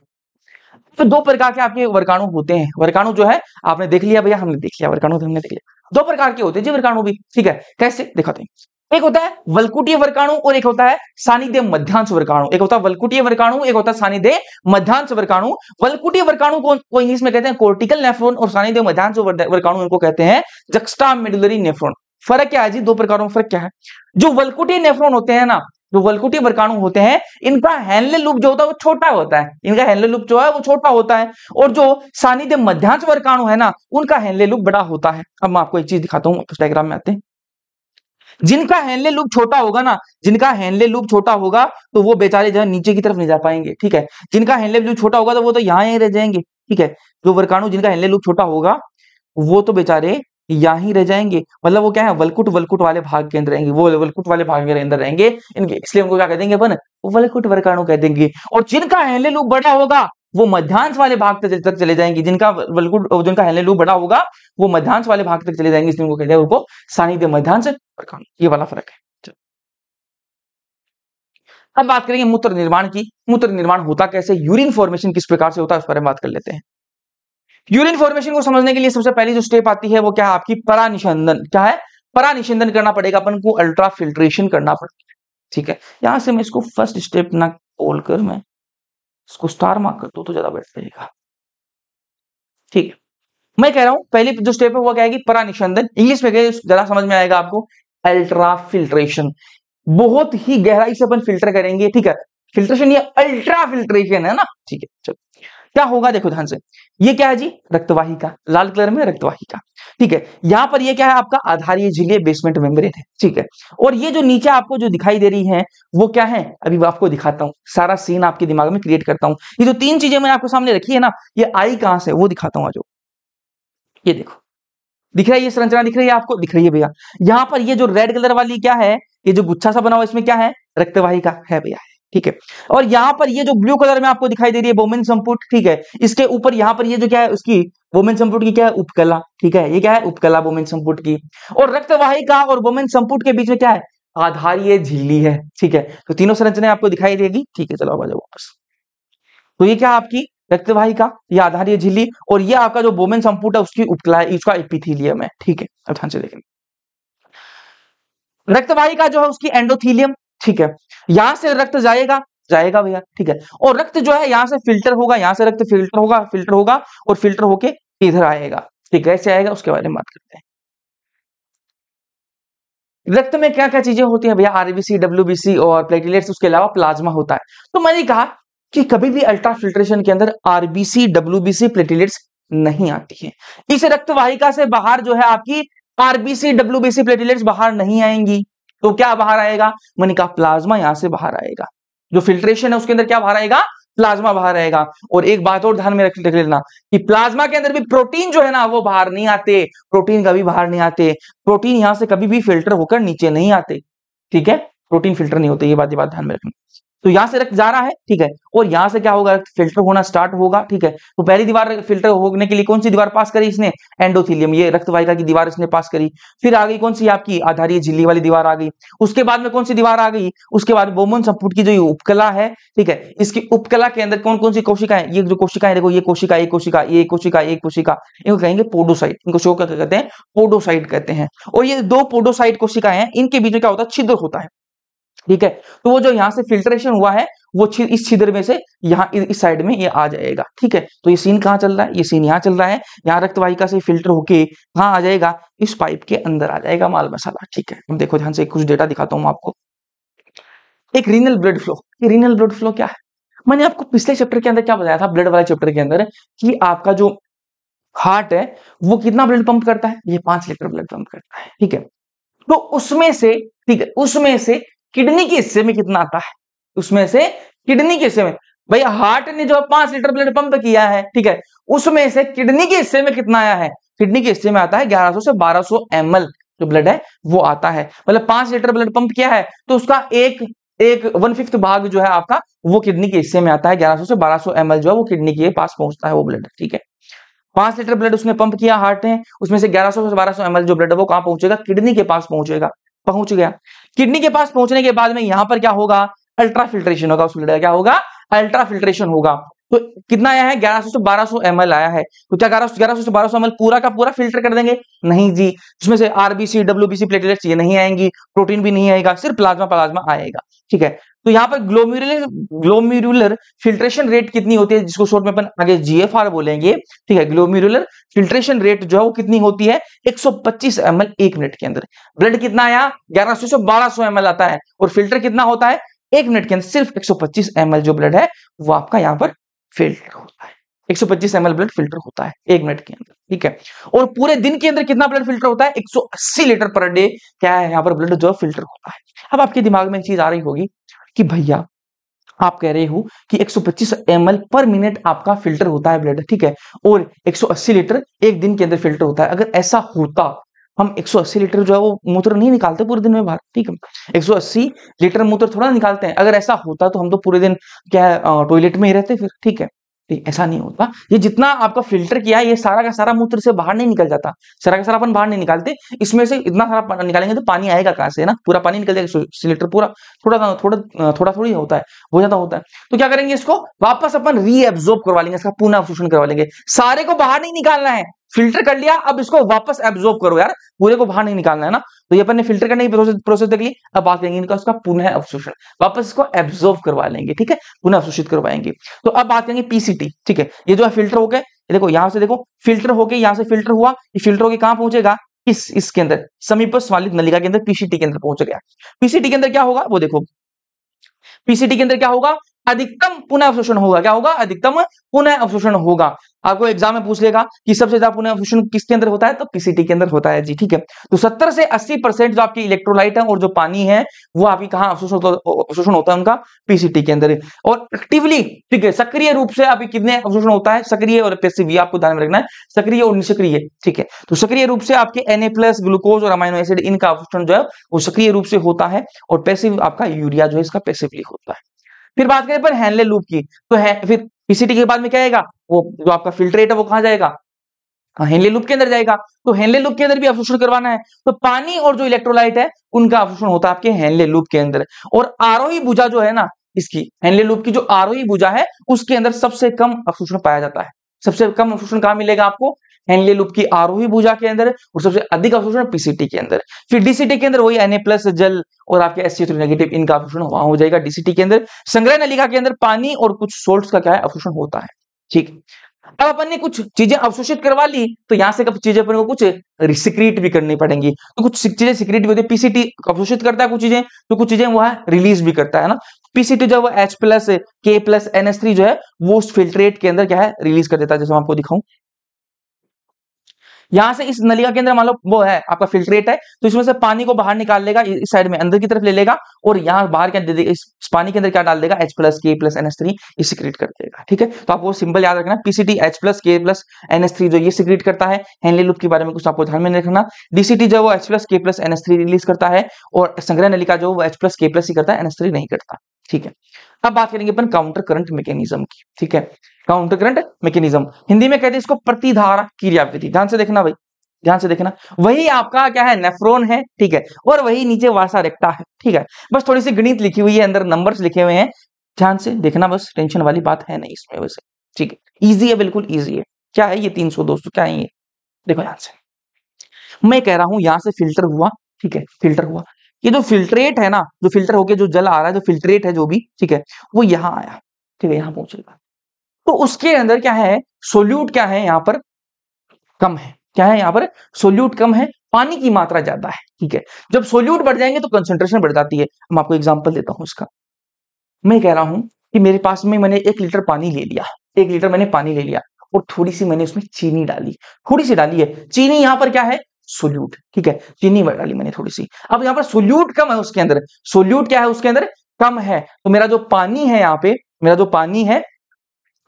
तो दो प्रकार के आपके वर्काणु होते हैं। वर्काणु जो है आपने देख लिया भैया हमने देख लिया वर्काणु हमने देख लिया। दो प्रकार के होते हैं जी वर्काणु भी ठीक है? कैसे? दिखाते हैं। एक होता है वलकुटीय वर्काणु और एक होता है सानिध्य मध्यांश वर्काणु। एक होता है वलकुटीय वर्काणु एक होता है सानिध्य मध्यांश वर्काणु। वलकुटीय वर्काणु को, को इंग्लिश में कहते हैं कोर्टिकल नेफ्रोन और सानिध्य मध्यांश वर्काणु इनको कहते हैं जक्स्टा मेडुलरी नेफ्रोन फ़र्क क्या है जी? दो प्रकारों में फ़र्क क्या है? जो वलकुटीय नेफ्रोन होते हैं ना जो वलकुटी वर्काणु होते हैं, इनका हैंडले लूप जो होता है वो छोटा होता है। इनका हैंडले लूप जो है वो छोटा होता है। और जो सानिध्य मध्यांश वर्काणु है ना, उनका हैंडले लूप बड़ा होता है। अब मैं आपको एक चीज़ दिखाता हूँ डायग्राम में आते हैं। जिनका हैंडले लूप छोटा होगा ना, जिनका हैंडले लूप छोटा होगा तो वो बेचारे जो है नीचे की तरफ़ नहीं जा पाएँगे, ठीक है? जिनका हैंडले लूप छोटा होगा तो वो तो यहाँ ही रह जाएँगे, ठीक है? जो वर्काणु जिनका हैंडले लूप छोटा होगा, वो तो बेचारे यहाँ ही रह जाएँगे। मतलब वो क्या है, वलकुट वलकुट वाले भाग के अंदर रहेंगे। वो वलकुट वाले भाग के अंदर रहेंगे। इनके, इसलिए उनको क्या कह देंगे अपन? वलकुट वर्काणु कह देंगे। और जिनका हेले लूप बड़ा होगा, वो मध्यांश वाले भाग तक चले जाएँगे। जिनका वलकुट, जिनका हेले लूप बड़ा होगा, वो मध्यांश वाले भाग तक चले जाएँगे। इसलिए उनको कहते हैं उनको सानिध्य मध्यांश वर्काणु। ये वाला फ़र्क है। अब बात करेंगे मूत्र निर्माण की। मूत्र निर्माण होता कैसे? यूरिन फॉर्मेशन किस प्रकार से होता है, उस पर हम बात कर लेते हैं। यूरिन फॉर्मेशन को समझने के लिए सबसे पहली जो स्टेप आती है वो क्या है? आपकी परानिशंदन क्या है? परानिशंदन करना पड़ेगा। अपन को अल्ट्रा फिल्ट्रेशन करना पड़ेगा। ठीक है? यहाँ से मैं इसको फ़र्स्ट स्टेप ना खोल कर मैं इसको स्टार मार्क कर दू तो ज़्यादा बैठ जाएगा ठीक है? मैं कह रहा हूँ, पहली जो स्टेप है वो क्या है परानिशंदन इंग्लिश में ज़्यादा समझ में आएगा आपको। अल्ट्रा फिल्ट्रेशन बहुत ही गहराई से अपन फ़िल्टर करेंगे। ठीक है? फिल्ट्रेशन ये अल्ट्रा फिल्ट्रेशन है ना? ठीक है, चलो। क्या होगा देखो ध्यान से। ये क्या है जी? रक्तवाहिका। लाल कलर में रक्तवाहिका। ठीक है? यहाँ पर ये क्या है आपका? आधारीय झिल्ली बेसमेंट मेम्ब्रेन है। ठीक है? और ये जो नीचे आपको जो दिखाई दे रही है, वो क्या है? अभी मैं आपको दिखाता हूँ। सारा सीन आपके दिमाग में क्रिएट करता हूँ। ये जो तीन चीज़ें मैंने आपको सामने रखी है ना, ये आई कहाँ से वो दिखाता हूँ आज। ये देखो। दिख रहा है ये संरचना? दिख रही है आपको? दिख रही है भैया। यहाँ पर ये जो रेड कलर वाली क्या है, ये जो गुच्छा सा बना हुआ इसमें क्या है? रक्तवाहिका। है भैया ठीक है। और यहाँ पर ये जो ब्लू कलर में आपको दिखाई दे रही है वोमेन संपुट ठीक है। इसके ऊपर यहाँ पर ये जो क्या है, उसकी वोमेन संपुट की क्या है, उपकला, ठीक है। ये क्या है, उपकला वोमेन संपुट की। और रक्तवाहिका और वोमेन संपुट के बीच में क्या है आधारीय झिल्ली है, ठीक है। तो तीनों संरचनाएँ आपको दिखाई देगी। ठीक है, चलो आ जाओ वापस। तो ये क्या आपकी, रक्तवाहिका, ये आधारीय झिल्ली, और ये आपका जो वोमेन संपुट है, उसकी उपकला है, इसका एपिथीलियम है, ठीक है। अब ध्यान से देखें। रक्तवाहिका जो है, उसकी एंडोथीलियम ठीक है। यहाँ से रक्त जाएगा जाएगा भैया, ठीक है। और रक्त जो है, यहाँ से फ़िल्टर होगा, यहाँ से रक्त फ़िल्टर होगा फ़िल्टर होगा, और फ़िल्टर होके इधर आएगा, ठीक है कैसे आएगा, उसके बारे में बात करते हैं। रक्त में क्या क्या चीज़ें होती हैं भैया? आरबीसी डब्ल्यूबीसी और प्लेटलेट्स उसके अलावा प्लाज्मा होता है। तो मैंने कहा कि कभी भी अल्ट्रा फिल्ट्रेशन के अंदर आरबीसी डब्ल्यूबीसी प्लेटलेट्स नहीं आती है। इस रक्तवाहिका से बाहर जो है आपकी आरबीसी डब्ल्यूबीसी प्लेटलेट्स बाहर नहीं आएँगी। तो क्या बाहर आएगा? मैंने कहा, प्लाज्मा यहाँ से बाहर आएगा। जो फिल्ट्रेशन है उसके अंदर क्या बाहर आएगा? प्लाज्मा बाहर आएगा। और एक बात और ध्यान में रख लेना कि प्लाज्मा के अंदर भी प्रोटीन जो है ना, वो बाहर नहीं आते। प्रोटीन कभी बाहर नहीं आते। प्रोटीन यहाँ से कभी भी फ़िल्टर होकर नीचे नहीं आते। ठीक है? प्रोटीन फ़िल्टर नहीं होते, ये बात ये बात ध्यान में रखना। तो यहाँ से रक्त जा रहा है, ठीक है? और यहाँ से क्या होगा? रक्त फ़िल्टर होना स्टार्ट होगा, ठीक है? तो पहली दीवार फ़िल्टर होने के लिए कौन सी दीवार पास करी इसने? एंडोथीलियम ये रक्त वाहिका की दीवार इसने पास करी। फिर आ गई कौन सी आपकी? आधारीय झिल्ली वाली दीवार आ गई। उसके बाद में कौन सी दीवार आ गई? उसके बाद बोमन संपुट की जो उपकला है, ठीक है? इसकी उपकला के अंदर कौन कौन सी कोशिका है? ये जो कोशिका है, देखो, ये कोशिका एक कोशिका, ये कोशिका एक कोशिका, इनको कहेंगे पोडोसाइट इनको शो कहते हैं पोडोसाइट कहते हैं। और ये दो पोडोसाइट कोशिका है, इनके बीच में क्या होता है? छिद्र होता है। ठीक है? तो वो जो यहाँ से फिल्ट्रेशन हुआ है, वो इस छिद्र में से यहाँ इस साइड में ये आ जाएगा, ठीक है? तो ये सीन कहाँ चल रहा है? ये सीन यहाँ चल रहा है। यहाँ रक्तवाहिका से फ़िल्टर होके कहाँ आ जाएगा? इस पाइप के अंदर आ जाएगा माल मसाला, ठीक है? हम देखो ध्यान से कुछ डेटा दिखाता हूँ आपको। एक रीनल ब्लड फ्लो ये रीनल ब्लड फ्लो क्या है? मैंने आपको पिछले चैप्टर के अंदर क्या बताया था ब्लड वाले चैप्टर के अंदर, कि आपका जो हार्ट है, वो कितना ब्लड पंप करता है? ये पाँच लीटर ब्लड पंप करता है, ठीक है? तो उसमें से, ठीक है, उसमें से किडनी के हिस्से में कितना आता है? उसमें से किडनी के हिस्से में। भैया हार्ट ने जो पाँच लीटर ब्लड पंप किया है, ठीक है, उसमें से किडनी के हिस्से में कितना आया है? किडनी के हिस्से में आता है 1100 से 1200 एम जो ब्लड है, वो आता है। मतलब पाँच लीटर ब्लड पंप किया है तो उसका एक एक वन फिफ्थ भाग जो है आपका, वो किडनी के हिस्से में आता है। 1100 से 1200 एम जो है, वो किडनी के पास पहुँचता है वो ब्लड ठीक है। पाँच लीटर ब्लड उसने पंप किया हार्ट ने, उसमें से 1100 से 1200 एम जो ब्लड है, वो कहाँ पहुंचेगा? किडनी के पास पहुंचेगा, पहुँच गया। किडनी के पास पहुँचने के बाद में यहाँ पर क्या होगा? अल्ट्रा फिल्ट्रेशन होगा उस क्या होगा? अल्ट्रा फिल्ट्रेशन होगा। तो कितना आया है? 1100 से 1200 एमएल आया है। तो क्या 1100 1100 से 1200 एमएल पूरा का पूरा फ़िल्टर कर देंगे? नहीं जी। जिसमें से आरबीसी डब्ल्यूबीसी प्लेटलेट्स ये नहीं आएँगी, प्रोटीन भी नहीं आएगा, सिर्फ़ प्लाज्मा प्लाज्मा आएगा। ठीक है? तो यहाँ पर ग्लोम्यूलर ग्लोम्यूलर फिल्ट्रेशन रेट कितनी होती है, जिसको शॉर्ट में अपन आगे जीएफआर बोलेंगे, ठीक है ग्लोम्यूलर फिल्ट्रेशन रेट जो है वो कितनी होती है 125 एमएल एक मिनट के अंदर। ब्लड कितना आया? 1100 से 1200 एमएल आता है। और फ़िल्टर कितना होता है? एक मिनट के अंदर सिर्फ़ एक 125 ml जो ब्लड है, वो आपका यहाँ पर फ़िल्टर होता है। 125 ml ब्लड फ़िल्टर होता है, एक मिनट के अंदर, ठीक है? और पूरे दिन के अंदर कितना ब्लड फ़िल्टर होता है? 180 लीटर पर डे क्या है यहाँ पर ब्लड जो फ़िल्टर होता है। अब आपके दिमाग में एक चीज़ आ रही होगी कि भैया, आप कह रहे हो कि 125 ml पर मिनट आपका फ़िल्टर होता है ब्लड ठीक है? और 180 लीटर एक दिन के अंदर फ़िल्टर होता है। अगर ऐसा होता, हम 180 लीटर जो है वो मूत्र नहीं निकालते पूरे दिन में बाहर, ठीक है? 180 लीटर मूत्र थोड़ा निकालते हैं। अगर ऐसा होता तो हम तो पूरे दिन क्या है टॉयलेट में ही रहते फिर, ठीक है? ठीक ऐसा नहीं होता। ये जितना आपका फ़िल्टर किया है, ये सारा का सारा मूत्र से बाहर नहीं निकल जाता। सारा का सारा अपन बाहर नहीं निकालते। इसमें से इतना सारा निकालेंगे तो पानी आएगा कहाँ से ना? पूरा पानी निकल जाएगा सिलेक्टर पूरा, थोड़ा थोड़ा थोड़ा थोड़ी होता है वो ज़्यादा होता है। तो क्या करेंगे इसको? वापस अपन रीएब्जॉर्ब करवा लेंगे, इसका पुनः अवशोषण करवा लेंगे। सारे को बाहर नहीं निकालना है। फ़िल्टर कर लिया, अब इसको वापस एब्जॉर्ब करो यार। पूरे को बाहर नहीं निकालना है ना? तो ये अपन ने फ़िल्टर करने की प्रोसेस देख ली। अब बात करेंगे इनका उसका पुनः अवशोषण। वापस इसको एब्जॉर्ब करवा लेंगे, ठीक है? पुनः अवशोषित करवाएँगे। तो अब बात करेंगे पीसीटी ठीक है? ये जो है फ़िल्टर हो गए। देखो, यहाँ से देखो फ़िल्टर हो गए यहाँ से फ़िल्टर हुआ। ये फ़िल्टर होकर कहाँ पहुंचेगा? इस, इसके अंदर, समीप स्वालित नलिका के अंदर पीसीटी के अंदर पहुँच गया। पीसीटी के अंदर क्या होगा? वो देखो। पीसीटी के अंदर क्या होगा? अधिकतम पुनः अवशोषण होगा। क्या होगा? अधिकतम पुनः अवशोषण होगा। आपको एग्ज़ाम में पूछ लेगा कि सबसे ज़्यादा पुनः अवशोषण किसके अंदर होता है? तो पीसीटी के अंदर होता है जी, ठीक है? तो 70 से 80 परसेंट जो आपकी इलेक्ट्रोलाइट है और जो पानी है, वो आपकी कहा अवशोषण होता है उनका? पीसीटी के अंदर और एक्टिवली ठीक है, सक्रिय रूप से अभी कितने अवशोषण होता है? सक्रिय और पेसिव आपको ध्यान में रखना है। सक्रिय और निष्क्रिय, ठीक है? तो सक्रिय रूप से आपके एन ग्लूकोज और अमाइनो एसिड इनका अवशोषण जो है, वो सक्रिय रूप से होता है और पैसिव आपका यूरिया जो है, इसका पैसिवली होता है। फिर बात करें पर हैंडले लूप की तो है फिर पीसीटी के बाद में क्या आएगा? वो जो आपका फिल्ट्रेट है वो कहा जाएगा? हेनले हाँ, लूप के अंदर जाएगा। तो हेनले लूप के अंदर भी अवशोषण करवाना है। तो पानी और जो इलेक्ट्रोलाइट है उनका अवशोषण होता है आपके हेनले लूप के अंदर। और आरोही भुजा जो है ना इसकी हेनले लूप की जो आरोही भुजा है उसके अंदर सबसे कम अवशोषण पाया जाता है। सबसे कम अवशोषण कहाँ मिलेगा आपको? हेनले लूप की आरोही भुजा के अंदर और सबसे अधिक अवशोषण पीसीटी के अंदर। फिर डीसीटी के अंदर वही एनए प्लस जल और आपके एस नेगेटिव इनका अवशोषण वहाँ हो जाएगा डीसीटी के अंदर। संग्रह नलिका के अंदर पानी और कुछ सोल्ट का क्या है? अवशोषण होता है। ठीक। अब अपन ने कुछ चीज़ें अवशोषित करवा ली तो यहाँ से चीज़ें अपन को कुछ सिक्रीट भी करनी पड़ेंगी। तो कुछ चीज़ें सिक्रीट भी होती है। पीसीटी अवशोषित करता है कुछ चीज़ें तो कुछ चीज़ें वो है रिलीज़ भी करता है ना। पीसीटी जो है वो H plus K plus N S three जो है, वो उस फिल्ट्रेट के अंदर क्या है? रिलीज़ कर देता है, जैसे आपको दिखाऊँ। यहाँ से इस नलिका के अंदर मान लो वो है, आपका फिल्ट्रेट है तो इसमें से पानी को बाहर निकाल लेगा इस साइड में अंदर की तरफ़ ले लेगा और यहाँ बाहर क्या इस पानी के अंदर क्या डाल देगा H plus K plus N S three secrete कर देगा, ठीक है? तो आपको सिंपल याद रखना PCT H plus K plus N S three जो ये सिक्रेट करता है हेनली लूप के बारे में कुछ आपको ध्यान में रखना डीसीटी जो वो H plus K plus N S three release करता है और संग्रह नलिका जो वो एच प्लस के प्लस ही करता है एन एस थ्री नहीं करता। ठीक है। अब बात करेंगे अपन काउंटर करंट मैकेनिज्म की, ठीक है? काउंटर करंट मैकेनिज्म हिंदी में कहते हैं इसको प्रतिधारा क्रियाविधि, ध्यान से देखना भाई, ध्यान से देखना। वही आपका क्या है? नेफ्रोन है, ठीक है? और वही नीचे वासा रेक्टा है, ठीक है? बस थोड़ी सी गणित लिखी हुई है, अंदर नंबर्स लिखे हुए हैं। ध्यान से देखना बस टेंशन वाली बात है नहीं इसमें वैसे। ठीक है इजी है, बिल्कुल इजी है। क्या है ये तीन सौ दोस्तों क्या है ये? देखो ध्यान से। मैं कह रहा हूँ यहाँ से फ़िल्टर हुआ, ठीक है? फ़िल्टर हुआ। ये जो फिल्ट्रेट है ना, जो फ़िल्टर होके जो जल आ रहा है, जो फिल्ट्रेट है जो भी, ठीक है, वो यहाँ आया, ठीक है, यहाँ पहुंचेगा। तो उसके अंदर क्या है सोल्यूट क्या है यहाँ पर? कम है। क्या है यहाँ पर? सोल्यूट कम है, पानी की मात्रा ज़्यादा है, ठीक है। जब सोल्यूट बढ़ जाएँगे तो कंसेंट्रेशन बढ़ जाती है। मैं आपको एग्ज़ाम्पल देता हूँ इसका। मैं कह रहा हूँ कि मेरे पास में मैंने एक लीटर पानी ले लिया, एक लीटर मैंने पानी ले लिया और थोड़ी सी मैंने उसमें चीनी डाली, थोड़ी सी डाली है। चीनी यहाँ पर क्या है? सोल्यूट ठीक है? चीनी डाली मैंने थोड़ी सी। अब यहाँ पर सोल्यूट कम है उसके अंदर। सोल्यूट क्या है उसके अंदर? कम है। तो मेरा जो पानी है यहाँ पे मेरा जो पानी है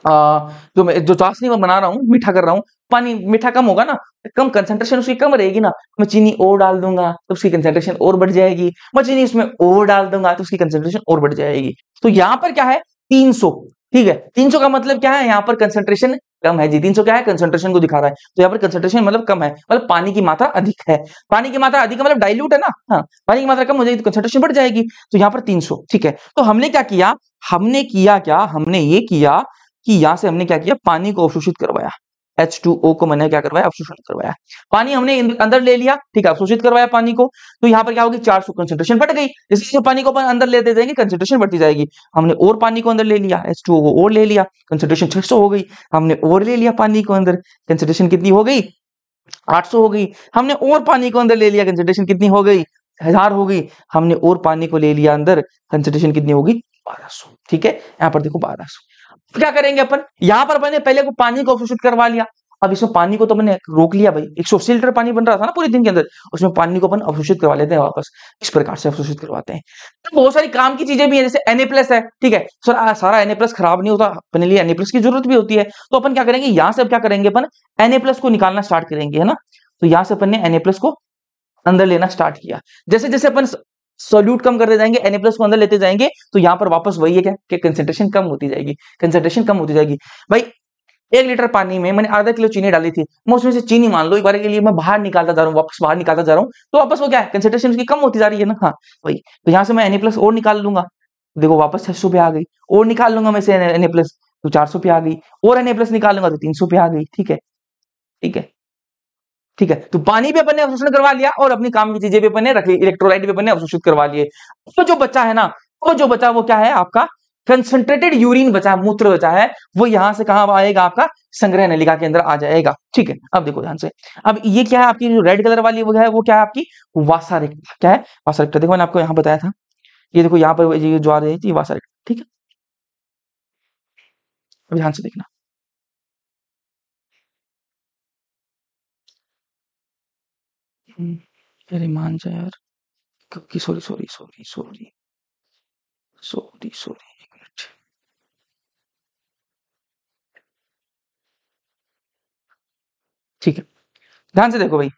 आ, जो मैं जो चाशनी में बना रहा हूँ मीठा कर रहा हूँ पानी मीठा कम होगा ना? कम कंसेंट्रेशन उसकी कम रहेगी ना? मैं चीनी और डाल दूँगा तो उसकी कंसेंट्रेशन और बढ़ जाएगी। मैं चीनी उसमें और डाल दूँगा तो उसकी कंसेंट्रेशन और बढ़ जाएगी। तो यहाँ पर क्या है? 300 ठीक है? 300 का मतलब क्या है? यहाँ पर कंसेंट्रेशन कम है जी, तीन सौ क्या है? कंसेंट्रेशन को दिखा रहा है। तो यहाँ पर कंसेंट्रेशन मतलब कम है मतलब पानी की मात्रा अधिक है। पानी की मात्रा अधिक मतलब डाइल्यूट है ना? हाँ पानी की मात्रा कम हो जाएगी तो कंसेंट्रेशन बढ़ जाएगी। तो यहाँ पर 300 ठीक है? तो हमने क्या किया? हमने किया क्या? हमने ये किया कि यहाँ से हमने क्या किया? पानी को अवशोषित करवाया। H2O को मैंने क्या करवाया? अवशोषण करवाया। पानी हमने अंदर ले लिया, ठीक है, अवशोषित करवाया पानी को। तो यहाँ पर क्या होगी? 400 कंसेंट्रेशन बढ़ गई। जैसे पानी को अपन अंदर लेते जाएँगे कंसेंट्रेशन बढ़ती जाएगी। हमने और पानी को अंदर ले लिया H2O को और ले लिया कंसेंट्रेशन 600 हो गई। हमने और ले लिया पानी को अंदर कंसेंट्रेशन कितनी हो गई? 800 हो गई। हमने और पानी को अंदर ले लिया कंसेंट्रेशन कितनी हो गई? हज़ार हो गई। हमने और पानी को ले लिया अंदर कंसेंट्रेशन कितनी होगी? 1200 ठीक है? यहाँ पर देखो 1200 क्या करेंगे अपन? यहाँ पर मैंने पहले को पानी को अवशोषित करवा लिया। अब इसमें पानी को तो मैंने रोक लिया भाई। एक सौ लीटर पानी बन रहा था ना पूरे दिन के अंदर। उसमें पानी को अपन अवशोषित करवा लेते हैं वापस। इस प्रकार से अवशोषित करवाते हैं। तो बहुत सारी काम की चीज़ें भी है, जैसे एन प्लस है, ठीक है? सर सारा एन प्लस खराब नहीं होता। अपने लिए एन प्लस की ज़रूरत भी होती है। तो अपन क्या करेंगे? यहाँ से अब क्या करेंगे अपन? एन प्लस को निकालना स्टार्ट करेंगे, है ना? तो यहाँ से अपन ने एन प्लस को अंदर लेना स्टार्ट किया। जैसे जैसे अपन सोल्यूट कम करते जाएँगे एन प्लस को अंदर लेते जाएँगे तो यहाँ पर वापस वही है क्या? कि कंसेंट्रेशन कम होती जाएगी कंसेंट्रेशन कम होती जाएगी। भाई, एक लीटर पानी में मैंने आधा किलो चीनी डाली थी, मैं उसमें से चीनी मान लो, एक बार के लिए मैं बाहर निकालता जा रहा हूँ, वापस बाहर निकालता जा रहा हूँ तो वापस वो क्या है? कंसेंट्रेशन उसकी कम होती जा रही है ना? हाँ वही तो यहाँ से मैं एन प्लस और निकाल लूँगा। देखो, वापस छह सौ पे आ गई, और निकाल लूँगा मैं से एन प्लस तो चार सौ आ गई, और एन प्लस निकाल लूँगा तो तीन सौ आ गई, ठीक है? ठीक है? ठीक है? तो पानी भी अपन अवशोषण करवा लिया और अपनी काम की चीज़ें भी अपन रख ली इलेक्ट्रोलाइट भी अपन अवशोषित करवा लिए। तो जो बच्चा है ना, वो जो बचा वो क्या है आपका? कंसंट्रेटेड यूरिन बचा है, मूत्र बचा है, वो यहाँ से कहा आएगा आपका? संग्रह नलिका के अंदर आ जाएगा। ठीक है? अब देखो ध्यान से। अब ये क्या है आपकी जो रेड कलर वाली वो है, वो क्या है आपकी? वासा वासारिक्ता क्या है? वासारिक्ता, देखो मैंने आपको यहाँ बताया था। ये देखो यहाँ पर जो आ रही थी वासा वासारिक्ता, ठीक है? अब ध्यान से देखना। अरे मान जा यार sorry sorry sorry sorry sorry sorry minute ठीक है। ध्यान से देखो भाई।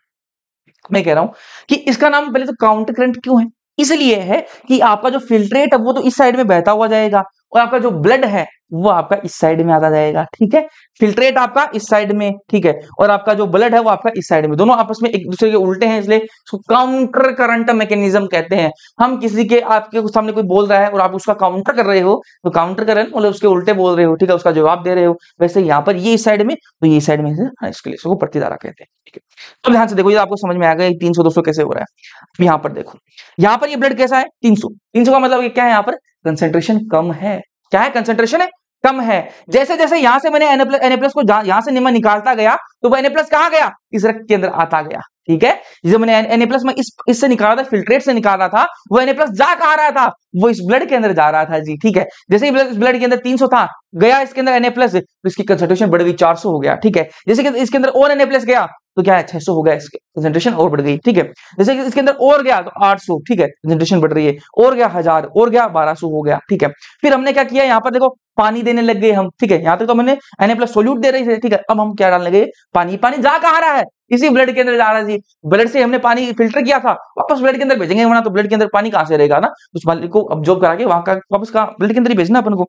मैं कह रहा हूँ कि इसका नाम पहले तो काउंटर करंट क्यों है? इसलिए है कि आपका जो फिल्ट्रेट है, वो तो इस साइड में बहता हुआ जाएगा और आपका जो ब्लड है वो आपका इस साइड में आता जाएगा ठीक है? फिल्ट्रेट आपका इस साइड में ठीक है? और आपका जो ब्लड है वो आपका इस साइड में। दोनों आपस में एक दूसरे के उल्टे हैं इसलिए उसको काउंटर करंट मैकेनिज्म कहते हैं। हम किसी के आपके सामने कोई बोल रहा है और आप उसका काउंटर कर रहे हो तो काउंटर करंट मतलब उसके उल्टे बोल रहे हो ठीक है? उसका जवाब दे रहे हो। वैसे यहाँ पर ये इस साइड में तो ये साइड में हाँ, इसके लिए इसको प्रतिधारा कहते हैं ठीक है? तो ध्यान से देखो ये आपको समझ में आ गया तीन सौ दो सौ कैसे हो रहा है। यहाँ पर देखो यहाँ पर ये ब्लड कैसा है? तीन सौ। तीन सौ का मतलब क्या है? यहाँ पर कंसेंट्रेशन कम है। क्या है? कंसेंट्रेशन है कम है। जैसे जैसे यहाँ से मैंने एन प्लस को यहाँ से निम्न निकालता गया तो वो एन प्लस कहाँ गया? इस रक्त के अंदर आता गया, ठीक है? जैसे मैंने एन प्लस में इस, इससे निकाला था फिल्ट्रेट से निकाल रहा था, वो एन प्लस जा कहा रहा था? वो इस ब्लड के अंदर जा रहा था जी, ठीक है? जैसे ही ब्लड के अंदर 300 था, गया इसके अंदर एन प्लस तो इसकी कंसेंट्रेशन बढ़ गई 400 हो गया, ठीक है? जैसे इसके अंदर और एन प्लस गया तो क्या है? 600 हो गया, इसके कंसेंट्रेशन और बढ़ गई, ठीक है? जैसे कि इसके अंदर और गया तो 800 ठीक है? कंसेंट्रेशन बढ़ रही है, और गया हज़ार, और गया 1200 हो गया, ठीक है? फिर हमने क्या किया? यहाँ पर देखो, पानी देने लग गए हम, ठीक है? यहाँ तक तो मैंने एन प्लस सोल्यूट दे रही थे, ठीक है? अब हम क्या डालने लगे पानी पानी, जा कहा रहा है? इसी ब्लड के अंदर जा रहा है ब्लड से हमने पानी फ़िल्टर किया था, वापस ब्लड के अंदर भेजेंगे वरना तो ब्लड के अंदर पानी कहाँ से रहेगा ना? उस पानी को अब्जॉर्ब करा के वहाँ का, वापस कहा? ब्लड के अंदर ही भेजना अपन को।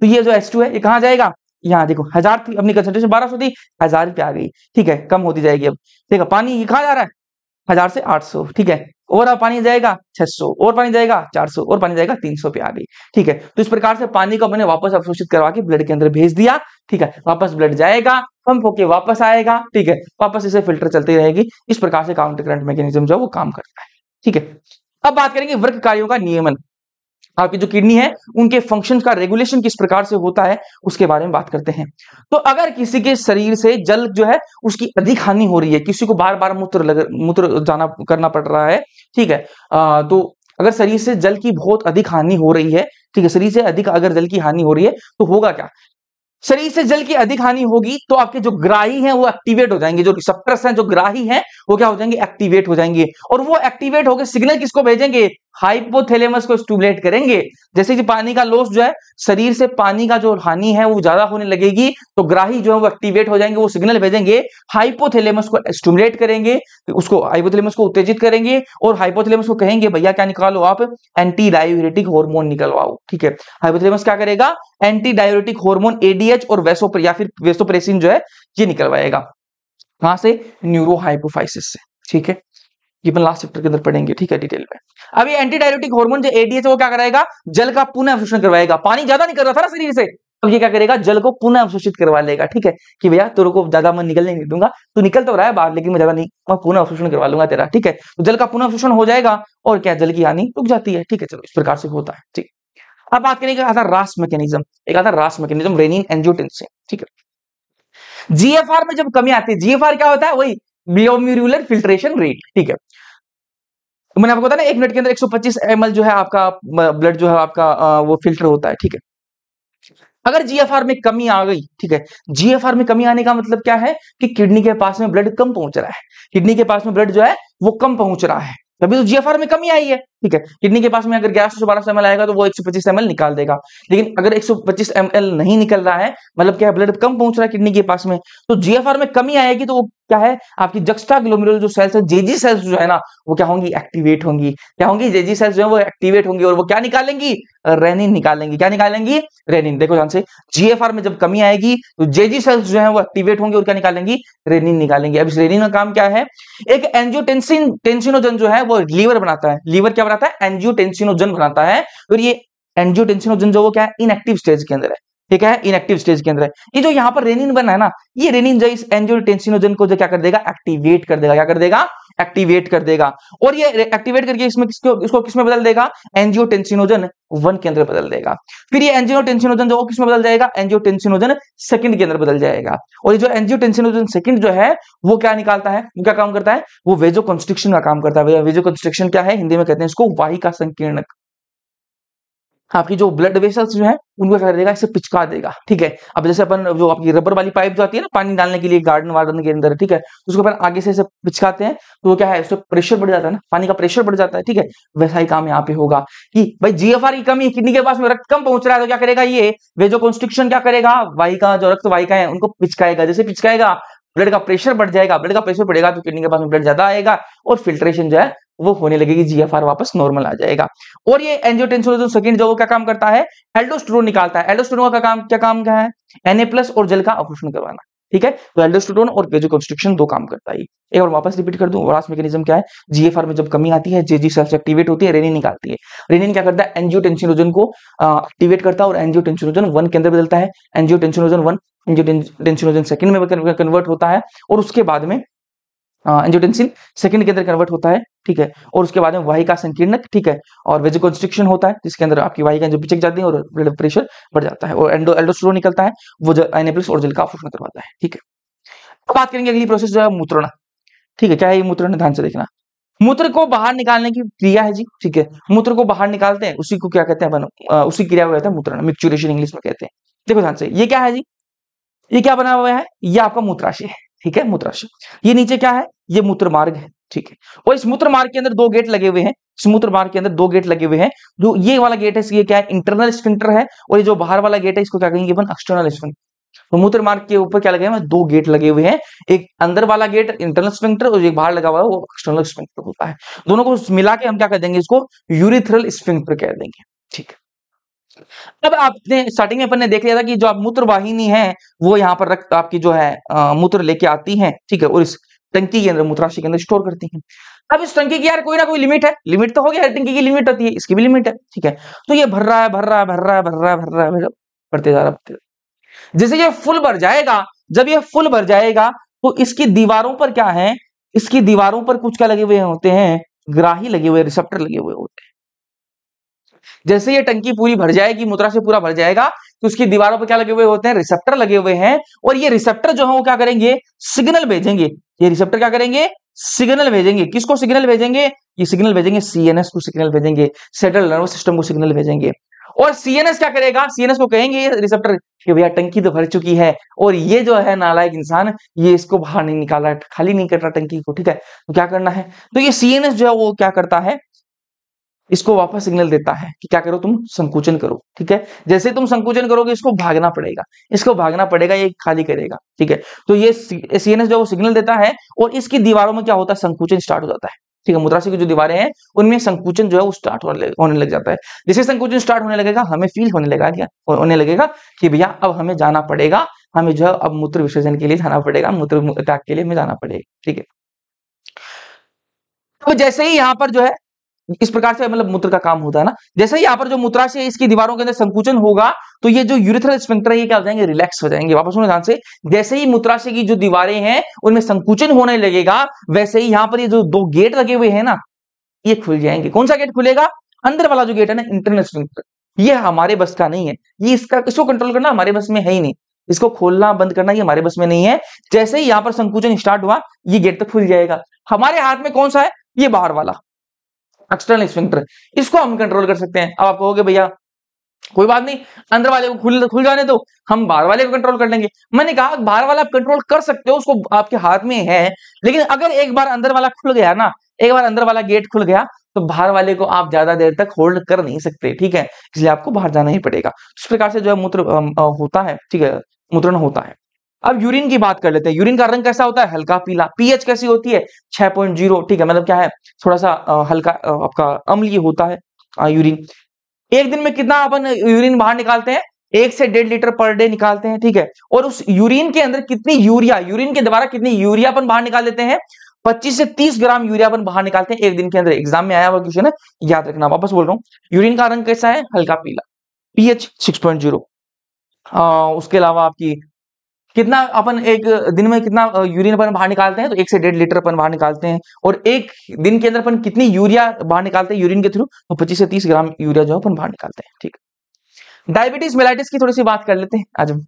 तो ये जो एस है, ये कहाँ जाएगा? यहाँ देखो, हज़ार थी, अपनी कंसेंट्रेशन बारह सौ थी, हज़ार पे आ गई। ठीक है, कम होती जाएगी अब। है पानी ये कहा जा रहा है? हज़ार से आठ सौ, ठीक है। और अब पानी जाएगा 600 और पानी जाएगा 400 और पानी जाएगा 300 पे आ गई। ठीक है तो इस प्रकार से पानी को मैंने वापस अवशोषित करवा के ब्लड के अंदर भेज दिया, ठीक है। वापस ब्लड जाएगा पंप होके वापस आएगा, ठीक है। वापस इसे फ़िल्टर चलती रहेगी। इस प्रकार से काउंटर करंट मैकेनिज्म जो वो काम करता है। ठीक है, अब बात करेंगे वर्ग कार्यों का नियमन। आपकी जो किडनी है उनके फ़ंक्शन का रेगुलेशन किस प्रकार से होता है उसके बारे में बात करते हैं। तो अगर किसी के शरीर से जल जो है उसकी अधिक हानि हो रही है किसी को बार बार मूत्र मूत्र जाना करना पड़ रहा है ठीक है आ, तो अगर शरीर से जल की बहुत अधिक हानि हो रही है ठीक है शरीर से अधिक अगर जल की हानि हो रही है तो होगा क्या? शरीर से जल की अधिक हानि होगी तो आपके जो ग्राही हैं वो एक्टिवेट हो जाएँगे जो रिसेप्टर्स हैं जो ग्राही हैं वो क्या हो जाएँगे एक्टिवेट हो जाएँगे और वो एक्टिवेट होकर सिग्नल किसको भेजेंगे? हाइपोथेलेमस को स्टूबलेट करेंगे। जैसे कि पानी का लॉस जो है, शरीर से पानी का जो हानि है, वो ज़्यादा होने लगेगी तो ग्राही जो है वो एक्टिवेट हो जाएँगे, वो सिग्नल भेजेंगे। हाइपोथेलेमस को स्टूमुलेट करेंगे उसको हाइपोथेलेमस को उत्तेजित करेंगे और हाइपोथेलेमस को कहेंगे, भैया, क्या निकालो आप? एंटी डायोरेटिक हॉर्मोन निकलवाओ। ठीक है? हाइपोथेलेमस क्या करेगा? एंटी डायोरेटिक हॉर्मोन एडीएच और वेसोपर या फिर वेसोप्रेसिन जो है, ये निकलवाएगा। कहाँ से? न्यूरोहाइपोफाइसिस से। ठीक है? ये अपन लास्ट चैप्टर के अंदर पढ़ेंगे, ठीक है डिटेल में। अब ये एंटी डायरेटिक हार्मोन जो एडीएच वो क्या कराएगा? जल का पुनः अवशोषण करवाएगा। पानी ज़्यादा नहीं कर रहा था ना शरीर से। अब ये क्या करेगा? जल को पुनः अवशोषित करवा लेगा, ठीक है? कि भैया, तेरे को ज़्यादा मैं निकलने नहीं दूँगा। तो निकल तो रहा है बाहर, लेकिन मैं ज़्यादा नहीं, मैं पुनः अवशोषण करवा लूँगा तेरा, ठीक है? तो जल का पुनः अवशोषण हो जाएगा, और क्या, जल की हानि रुक जाती है, ठीक है? चलो, इस प्रकार से होता है ठीक अब बात करेंगे आता रास मैकेनिज्म एक आता रास मैकेनिज्म रेनिन एंजियोटेंसिन ठीक है? जीएफआर में जब कमी आती है जीएफआर क्या होता है? वही ग्लोम्यूरुलर फिल्ट्रेशन रेट ठीक है? मैंने आपको बताया ना, एक मिनट के अंदर 125 ml जो है आपका ब्लड जो है आपका वो फ़िल्टर होता है, ठीक है? अगर जीएफआर में कमी आ गई, ठीक है? जीएफआर में कमी आने का मतलब क्या है कि किडनी के पास में ब्लड कम पहुँच रहा है। किडनी के पास में ब्लड जो है, वो कम पहुँच रहा है। तभी तो जीएफआर में कमी आई है। ठीक है? किडनी के पास में अगर ग्यारह सौ बारह एमएल आएगा तो वो एक सौ पच्चीस एमएल निकाल देगा। लेकिन अगर एक सौ पच्चीस एमएल नहीं निकल रहा है मतलब क्या ब्लड कम पहुँच रहा है किडनी के पास में तो जीएफआर में कमी आएगी तो वो क्या है, आपकी जक्स्टा ग्लोमिरुल जो सेल्स है जेजी सेल्स जो है ना, वो क्या होंगी एक्टिवेट होंगी। क्या होंगी जेजी सेल्स जो है, वो एक्टिवेट होंगी और वो क्या निकालेंगी? रेनिन निकालेंगी। क्या निकालेंगी? रेनिन देखो ध्यान से जीएफआर में जब कमी आएगी तो जेजी सेल्स जो है, वो एक्टिवेट होंगे और क्या निकालेंगी? रेनिन निकालेंगी। अब इस रेनिन का काम क्या है, एक एंजियोटेंसिन टेंसिनोजन जो है, वो लीवर बनाता है। लीवर क्या बनाता है एंजियोटेंसिनोजन बनाता है। और ये एंजियोटेंसिनोजन जो वो क्या है इनएक्टिव स्टेज के अंदर है। ठीक है इनएक्टिव स्टेज के अंदर है। ये जो यहाँ पर रेनिन बना है ना, ये रेनिन जो इस एंजियोटेंसिनोजन को जो क्या कर देगा एक्टिवेट कर देगा। क्या कर देगा? एक्टिवेट कर देगा। और ये एक्टिवेट करके इसमें किसको, इसको किसमें बदल देगा? एंजियोटेंसिनोजन वन के अंदर बदल देगा। फिर ये टेंसिनोजन जो किसमें बदल जाएगा? एनजीओ टेंसिनोजन सेकंड के अंदर बदल जाएगा। और ये जो एंजियोटेंसिनोजन सेकंड जो है, वो क्या निकालता है? वो क्या काम करता है? वो वेजो कंस्ट्रिक्शन का काम करता है। वेजो कंस्ट्रिक्शन क्या है? हिंदी में कहते हैं इसको वाहिका संकीर्णक आपकी जो ब्लड वेसल्स जो है, उनको क्या देगा? इसे पिचका देगा, ठीक है? अब जैसे अपन जो आपकी रबर वाली पाइप जो आती है ना, पानी डालने के लिए गार्डन वार्डन के अंदर, ठीक है? तो उसको अपन आगे से इसे पिचकाते हैं तो वो क्या है? उससे प्रेशर बढ़ जाता है ना, पानी का प्रेशर बढ़ जाता है, ठीक है? वैसा ही काम यहाँ पे होगा कि भाई जीएफआर की कमी, किडनी के पास में रक्त कम पहुँच रहा है तो क्या करेगा ये? वे जो कॉन्स्ट्रिक्शन क्या करेगा? वाहिका जो रक्त वाहिका है, उनको पिचकाएगा। जैसे पिचकाएगा ब्लड का प्रेशर बढ़ जाएगा ब्लड का प्रेशर बढ़ेगा तो किडनी के पास में ब्लड ज़्यादा आएगा और फिल्ट्रेशन जो है वो होने लगेगी जीएफआर वापस नॉर्मल आ जाएगा। और ये एंजियोटेंसिन सेकंड जो क्या काम करता है? एल्डोस्टेरोन निकालता है। एल्डोस्टेरोन का काम, क्या काम क्या है? एनए प्लस और जल का अवशोषण करवाना, ठीक है? तो एल्डोस्टेरोन और वेजो कंस्ट्रक्शन दो काम करता है एक और वापस रिपीट कर दूँ वरास मैकेनिज्म क्या है? जीएफआर में जब कमी आती है जेजी सेल्स एक्टिवेट होती है रेनिन निकालती है। रेनिन क्या करता है? एंजियोटेंसिनोजन को एक्टिवेट करता है और एंजियोटेंसिनोजन वन के अंदर बदलता है। एंजियोटेंसिनोजन वन एंजियोटेंसिनोजन सेकंड में कन्वर्ट होता है और उसके बाद में एंजियोटेंसिन सेकंड के अंदर कन्वर्ट होता है, ठीक है? और उसके बाद में वाही का संकीर्णक, ठीक है? और वेजिकोन्स्ट्रिक्शन होता है, जिसके अंदर आपकी वाही का जो पिचक जाती है और ब्लड प्रेशर बढ़ जाता है, और एंडो एल्डोस्टेरोन निकलता है, वो जो एनेप्लिस और जल का अवशोषण करवाता है, ठीक है? अब बात करेंगे अगली प्रोसेस जो है मूत्रण, ठीक है? क्या है ये मूत्रण? ध्यान से देखना। मूत्र को बाहर निकालने की क्रिया है जी, ठीक है? मूत्र को बाहर निकालते हैं, उसी को क्या कहते हैं उसी क्रिया को कहते हैं मूत्रण मिक्चुरेशन इंग्लिश में कहते हैं। देखो ध्यान से, ये क्या है जी? ये क्या बना हुआ है? ये आपका मूत्राशय है। ठीक है, मूत्राशय। ये नीचे क्या है? ये मूत्र मार्ग है, ठीक है। और इस मूत्र मार्ग के अंदर दो गेट लगे हुए हैं, इस मूत्र मार्ग के अंदर दो गेट लगे हुए हैं, जो ये वाला गेट है, ये क्या है? इंटरनल स्फिंक्टर है, और ये जो बाहर वाला गेट है, इसको क्या कहेंगे एक्सटर्नल स्फिंक्टर तो मूत्र मार्ग के ऊपर क्या लगे हैं? दो गेट लगे हुए हैं, एक अंदर वाला गेट इंटरनल स्फिंक्टर और एक बाहर लगा हुआ है, वो एक्सटर्नल स्फिंक्टर होता है। दोनों को मिला के हम क्या कह देंगे इसको? यूरिथ्रल स्फिंक्टर कह देंगे, ठीक। है अब आपने स्टार्टिंग में अपन ने देख लिया था कि जो आप मूत्र वाहिनी है, वो यहाँ पर रक्त आपकी जो है मूत्र लेके आती है, ठीक है, और इस टंकी के अंदर, मूत्राशय के अंदर स्टोर करती है। अब इस टंकी की यार कोई ना कोई लिमिट है। लिमिट तो हो गया टंकी की लिमिट होती है, इसकी भी लिमिट है, ठीक है। तो ये भर रहा है, भर रहा है, भर रहा है, भर रहा है, भर रहा है बढ़ते जा रहा है जैसे ये फुल भर जाएगा, जब ये फुल भर जाएगा तो इसकी दीवारों पर क्या है, इसकी दीवारों पर कुछ क्या लगे हुए होते हैं, ग्राही लगे हुए रिसेप्टर लगे हुए होते हैं। जैसे ये टंकी पूरी भर जाएगी, मुद्रा से पूरा भर जाएगा तो उसकी दीवारों पर क्या लगे हुए होते हैं? रिसेप्टर लगे हुए हैं। और ये रिसेप्टर जो है, वो क्या करेंगे? सिग्नल भेजेंगे। ये रिसेप्टर क्या करेंगे? सिग्नल भेजेंगे। किसको सिग्नल भेजेंगे? ये सिग्नल भेजेंगे सीएनएस को सिग्नल भेजेंगे। सेंट्रल नर्वस सिस्टम को सिग्नल भेजेंगे। और सीएनएस क्या करेगा? सीएनएस को कहेंगे रिसेप्टर कि भैया टंकी तो भर चुकी है। और ये जो है नालायक इंसान, ये इसको बाहर नहीं निकाला, खाली नहीं कर रहा टंकी को, ठीक है? तो क्या करना है? तो ये सीएनएस जो है, वो क्या करता है? इसको वापस सिग्नल देता है कि क्या करो तुम? संकुचन करो, ठीक है? जैसे तुम संकुचन करोगे, इसको भागना पड़ेगा। इसको भागना पड़ेगा, ये खाली करेगा, ठीक है? तो ये सीएनएस जो सिग्नल देता है और इसकी दीवारों में क्या होता है? संकुचन स्टार्ट हो जाता है, ठीक है? मुद्रासी की जो दीवारें हैं, उनमें संकुचन जो है, वो स्टार्ट होने लग जाता है। जैसे संकुचन स्टार्ट होने लगेगा, हमें फील होने लगा क्या होने लगेगा कि भैया, अब हमें जाना पड़ेगा, हमें जो है, अब मूत्र विसर्जन के लिए जाना पड़ेगा, मूत्र त्याग के लिए हमें जाना पड़ेगा, ठीक है? तो जैसे ही यहाँ पर जो है इस प्रकार से मतलब मूत्र का काम होता है ना। जैसे ही यहाँ पर जो मूत्राशय इसकी दीवारों के अंदर संकुचन होगा तो ये जो यूरिथ्रल स्पिंक्टर है, ये क्या हो जाएँगे? रिलैक्स हो जाएँगे। वापस सुनो ध्यान से। जैसे ही मूत्राशय की जो दीवारें हैं, उनमें संकुचन होने लगेगा, वैसे ही यहाँ पर ये जो दो गेट लगे हुए हैं ना, ये खुल जाएँगे। कौन सा गेट खुलेगा? अंदर वाला जो गेट है ना इंटरनल स्पिंक्टर ये हमारे बस का नहीं है। ये इसका, इसको कंट्रोल करना हमारे बस में है ही नहीं। इसको खोलना, बंद करना ये हमारे बस में नहीं है। जैसे ही यहाँ पर संकुचन स्टार्ट हुआ, ये गेट तो खुल जाएगा। हमारे हाथ में कौन सा है? ये बाहर वाला। एक्सटर्नल स्फिंक्टर इसको हम कंट्रोल कर सकते हैं। अब आप कहोगे भैया, कोई बात नहीं, अंदर वाले को खुल खुल जाने दो। हम बाहर वाले को कंट्रोल कर लेंगे। मैंने कहा, बाहर वाला आप कंट्रोल कर सकते हो, उसको आपके हाथ में है, लेकिन अगर एक बार अंदर वाला खुल गया ना, एक बार अंदर वाला गेट खुल गया तो बाहर वाले को आप ज़्यादा देर तक होल्ड कर नहीं सकते, ठीक है? इसलिए आपको बाहर जाना ही पड़ेगा। इस प्रकार से जो है मूत्र होता है, ठीक है मूत्रण होता है। अब यूरिन की बात कर लेते हैं। यूरिन का रंग कैसा होता है? हल्का पीला। पीएच कैसी होती है? 6.0 ठीक है मतलब क्या है? थोड़ा सा हल्का आपका अम्लीय होता है यूरिन एक दिन में कितना अपन यूरिन बाहर निकालते हैं? एक से डेढ़ लीटर पर डे निकालते हैं, ठीक है? और उस यूरिन के अंदर कितनी यूरिया यूरिन के द्वारा कितनी यूरिया अपन बाहर निकाल देते हैं? 25 से 30 ग्राम यूरिया अपन बाहर निकालते हैं एक दिन के अंदर। एग्ज़ाम में आया हुआ क्वेश्चन है, याद रखना। वापस बोल रहा हूँ। यूरिन का रंग कैसा है? हल्का पीला। पीएच 6.0 उसके अलावा आपकी कितना अपन एक दिन में कितना यूरिन अपन बाहर निकालते हैं तो एक से डेढ़ लीटर अपन बाहर निकालते हैं। और एक दिन के अंदर अपन कितनी यूरिया बाहर निकालते हैं यूरिन के थ्रू तो पच्चीस से तीस ग्राम यूरिया जो है अपन बाहर निकालते हैं, ठीक। डायबिटीज़ मेलाइटिस की थोड़ी सी बात कर लेते हैं, आज हम।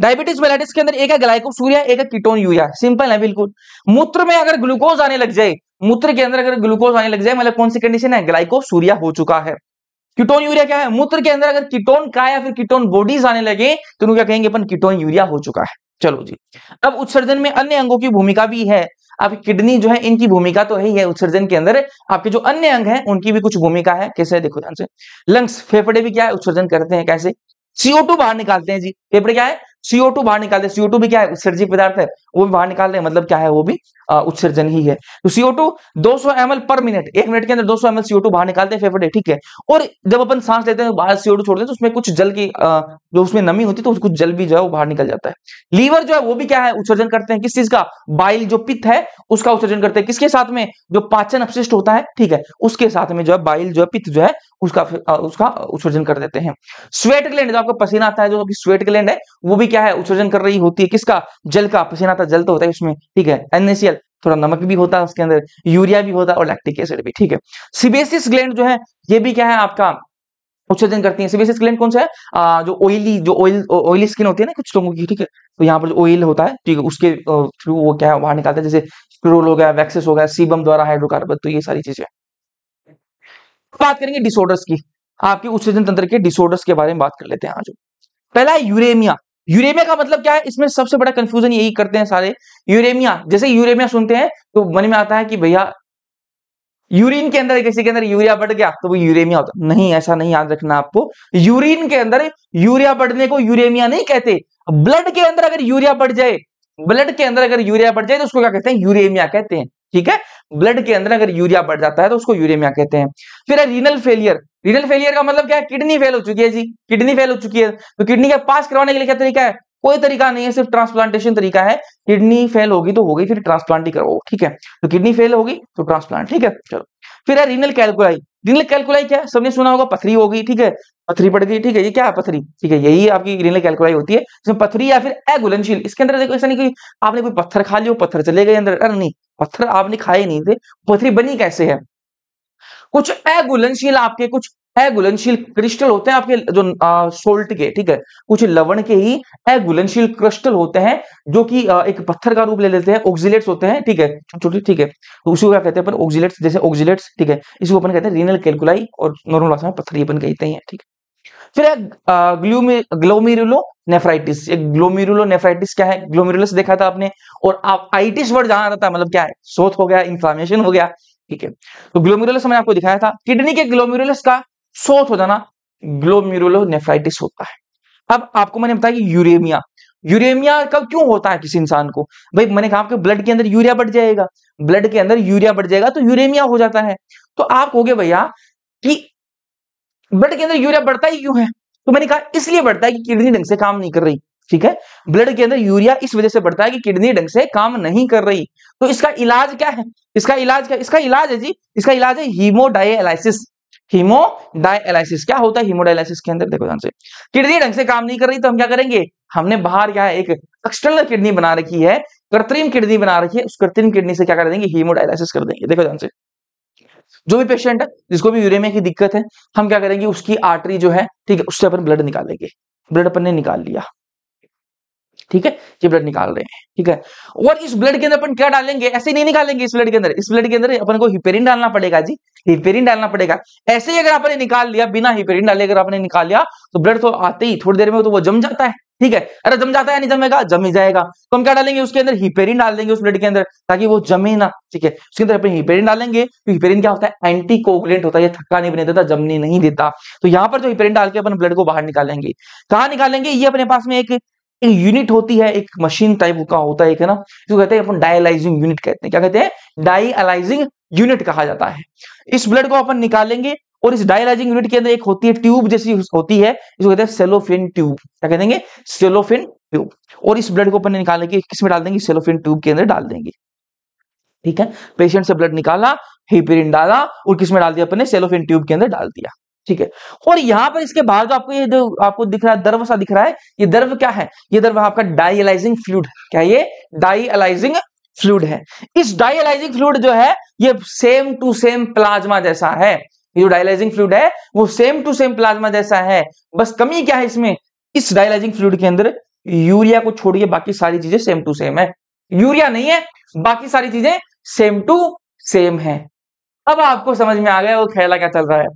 डायबिटीज़ मेलाइटिस के अंदर एक है ग्लाइकोसूरिया, एक है कीटोन यूरिया, सिंपल है, बिल्कुल। मूत्र में अगर ग्लूकोज आने लग जाए, मूत्र के अंदर अगर ग्लूकोज आने लग जाए मतलब कौन सी कंडीशन है? ग्लाइकोसूरिया हो चुका है। कीटोन यूरिया क्या है? मूत्र के अंदर अगर कीटोन का या फिर कीटोन बॉडीज आने लगे तो क्या कहेंगे अपन? कीटोन यूरिया हो चुका है। चलो जी। अब उत्सर्जन में अन्य अंगों की भूमिका भी है। अब किडनी जो है, इनकी भूमिका तो यही ही है उत्सर्जन के अंदर। आपके जो अन्य अंग हैं, उनकी भी कुछ भूमिका है। कैसे देखो ध्यान से। लंग्स, फेफड़े भी क्या है? उत्सर्जन करते हैं। कैसे? सीओ बाहर निकालते हैं जी। फेफड़े क्या है? सीओ टू बाहर निकालते हैं सीओ टू भी क्या है? उत्सर्जित पदार्थ है। वो भी बाहर निकाल रहे हैं मतलब क्या है? वो भी उत्सर्जन ही है। तो सीओ टू दो सौ एम पर मिनट एक मिनट के अंदर दो सौ एम सीओ टू बाहर निकालते हैं फेफड़े, ठीक है? और जब अपन सांस लेते हैं बाहर सीओ टू छोड़ते हैं तो उसमें कुछ जल की जो उसमें नमी होती है तो कुछ जल भी जो है वो बाहर निकल जाता है। लीवर जो है, वो भी क्या है? उत्सर्जन करते हैं। किस चीज़ का? बाइल जो पित्त है, उसका उत्सर्जन करते हैं। किसके साथ में? जो पाचन अपशिष्ट होता है, ठीक है? उसके साथ में जो है, बाइल जो है, पित्त जो है, उसका उसका उत्सर्जन कर देते हैं। स्वेट ग्लैंड, जो आपका पसीना आता है, जो स्वेट ग्लैंड है, वो भी क्या है? उत्सर्जन कर रही होती है। किसका? जल का। पसीना था जल तो होता है उसमें। ठीक है? एनएसीएल थोड़ा नमक भी होता है उसके अंदर यूरिया भी होता है और लैक्टिक एसिड भी। ठीक है? सिबेसिस ग्लैंड जो है ये भी क्या है आपका? उत्सर्जन करती है। सिबेसिस ग्लैंड कौन सा है? आ, जो ऑयली जो ऑयल ऑयली स्किन होती है ना कुछ लोगों की ठीक है? तो यहाँ पर जो ऑयल होता है ठीक है उसके थ्रू वो क्या है बाहर निकालते हैं। जैसे स्क्रोल हो गया वैक्सेस हो गया सीबम द्वारा हाइड्रोकार्बन तो ये सारी चीज़ें। बात करेंगे डिसऑर्डर्स की। आपके उत्सर्जन तंत्र के डिसऑर्डर्स के बारे में बात कर लेते हैं आज पहला है यूरेमिया यूरेमिया का मतलब क्या है? इसमें सबसे बड़ा कंफ्यूजन यही करते हैं सारे। यूरेमिया, जैसे यूरेमिया सुनते हैं तो मन में आता है कि भैया, यूरिन के अंदर, किसी के अंदर यूरिया बढ़ गया तो वो यूरेमिया होता नहीं, ऐसा नहीं याद रखना आपको। यूरिन के अंदर यूरिया बढ़ने को यूरेमिया नहीं कहते। ब्लड के अंदर अगर यूरिया बढ़ जाए, ब्लड के अंदर अगर यूरिया बढ़ जाए तो उसको क्या कहते हैं? यूरेमिया कहते हैं। ठीक है? ब्लड के अंदर अगर यूरिया बढ़ जाता है तो उसको यूरेमिया कहते हैं। फिर है रीनल फेलियर रीनल फेलियर का मतलब क्या है? किडनी फेल हो चुकी है जी। किडनी फेल हो चुकी है। तो किडनी का पास करवाने के लिए क्या तरीका है? कोई तरीका नहीं है, सिर्फ़ ट्रांसप्लांटेशन तरीका है। किडनी फेल होगी तो होगी, फिर ट्रांसप्लांट ही करवाओ, ठीक है? तो किडनी फेल होगी तो ट्रांसप्लांट ठीक है? चलो। फिर है रीनल कैलकुलाई रीनल कैलकुलाई क्या सबने सुना होगा, पथरी होगी, ठीक है? पथरी पड़ गई, ठीक है? ये क्या है पथरी? ठीक है, यही आपकी रीनल कैलकुलाई होती है। इसमें पथरी या फिर एगुलनशील इसके अंदर देखो, ऐसा नहीं कि आपने कोई पत्थर खा लिया पत्थर चले गए अंदर। अरे नहीं, पत्थर आपने खाए नहीं थे। पथरी बनी कैसे है? कुछ अघुलनशील आपके, कुछ अघुलनशील क्रिस्टल होते हैं आपके जो सोल्ट के, ठीक है? कुछ लवण के ही अघुलनशील क्रिस्टल होते हैं, जो कि एक पत्थर का रूप ले लेते हैं ऑक्सिलेट्स होते हैं, ठीक है? छोटे ठीक है? तो उसी को क्या कहते हैं अपन? ऑक्सिलेट्स जैसे ऑक्सिलेट्स ठीक है? इसको अपन कहते हैं रीनल कैलकुलाई और नॉर्मल भाषा में पत्थर अपन कहते हैं, ठीक है? फिर ग्लोमिरुलो नेफ्राइटिस ग्लोमिरुलो नेफ्राइटिस क्या है? ग्लोमिरुलस देखा था आपने? और आप आइटिस वर्ड जाना रहता है मतलब क्या है? सोथ हो गया इंफ्लामेशन हो गया ठीक है? तो ग्लोमिरुलस मैंने आपको दिखाया था किडनी के ग्लोमिरुलस का सोथ हो जाना ग्लोमिरुलो नेफ्राइटिस होता है। अब आपको मैंने बताया कि यूरेमिया यूरेमिया कब क्यों होता है किसी इंसान को? भाई, मैंने कहा आपके ब्लड के अंदर यूरिया बढ़ जाएगा। ब्लड के अंदर यूरिया बढ़ जाएगा तो यूरेमिया हो जाता है। तो आप कहोगे, भैया, कि ब्लड के अंदर यूरिया बढ़ता ही क्यों है? तो मैंने कहा, इसलिए बढ़ता है कि किडनी ढंग से काम नहीं कर रही। ठीक है? ब्लड के अंदर यूरिया इस वजह से बढ़ता है कि किडनी ढंग से काम नहीं कर रही। तो इसका इलाज क्या है? इसका इलाज क्या, इसका इलाज है जी, इसका इलाज है हीमोडायलाइसिस हीमोडायलाइसिस क्या होता है हीमोडायलाइसिस के अंदर? देखो ध्यान से। किडनी ढंग से काम नहीं कर रही तो हम क्या करेंगे? हमने बाहर क्या है, एक एक्सटर्नल किडनी बना रखी है, कृत्रिम किडनी बना रखी है, उस कृत्रिम किडनी से क्या कर देंगे? हीमोडायलाइसिस कर देंगे। देखो ध्यान से। जो भी पेशेंट है, जिसको भी यूरेमिया की दिक्कत है, हम क्या करेंगे, उसकी आर्टरी जो है, ठीक है, उससे अपन ब्लड निकालेंगे ब्लड अपन ने निकाल लिया। ठीक है? ये ब्लड निकाल रहे हैं, ठीक है? और इस ब्लड के अंदर अपन क्या डालेंगे? ऐसे नहीं निकालेंगे इस ब्लड के अंदर। इस ब्लड के अंदर अपन को हिपेरिन डालना पड़ेगा जी। हिपेरिन डालना पड़ेगा। ऐसे ही अगर आपने निकाल लिया, बिना हिपेरिन डाले अगर आपने निकाल लिया तो ब्लड तो आते ही, थोड़ी देर में तो वो जम जाता है, ठीक है? अरे जम जाता है, नहीं जमेगा, जम ही जाएगा। तो हम क्या डालेंगे? उसके अंदर हिपेरिन डाल देंगे उस ब्लड के अंदर, ताकि वो जमे ना, ठीक है? उसके अंदर अपन हिपेरिन डालेंगे तो हिपेरिन क्या होता है? एंटी कोगुलेंट होता है, ये थक्का नहीं बने देता, जमने नहीं देता। तो यहाँ पर जो हिपेरिन डाल के अपन ब्लड को बाहर निकालेंगे। कहा निकालेंगे? ये अपने पास में एक एक यूनिट होती है, एक मशीन टाइप का होता है ना? जो कहते हैं अपन डायलाइजिंग यूनिट कहते हैं। क्या कहते हैं? डायलाइजिंग यूनिट कहा जाता है। इस ब्लड को अपन निकालेंगे और इस डायलाइजिंग यूनिट के अंदर एक होती है ट्यूब जैसी होती है, इसको कहते हैं सेलोफिन ट्यूब क्या कहते हैं सेलोफिन ट्यूब और इस ब्लड को अपन निकालेंगे किसमें डाल देंगे? सेलोफिन ट्यूब के अंदर डाल देंगे। ठीक है? पेशेंट से ब्लड निकाला हिपेरिन डाला और किसमें डाल दिया? अपने सेलोफिन ट्यूब के अंदर डाल दिया। ठीक है। और यहाँ पर इसके बाद आपको ये जो आपको दिख रहा है, दर्व सा दिख रहा है, ये दर्व क्या है? ये दर्व आपका डाइलाइजिंग फ्लूड क्या ये? डाइलाइजिंग फ्लूड है। इस डाइलाइजिंग फ्लूड जो है, ये सेम टू सेम प्लाज्मा जैसा है। ये जो डायलाइजिंग फ्लूड है, वो सेम टू सेम प्लाज्मा जैसा है। बस कमी क्या है इसमें? इस डायलाइजिंग फ्लूड के अंदर यूरिया को छोड़िए, बाकी सारी चीज़ें सेम टू सेम है। यूरिया नहीं है, बाकी सारी चीज़ें सेम टू सेम है। अब आपको समझ में आ गया वो खेला क्या चल रहा है।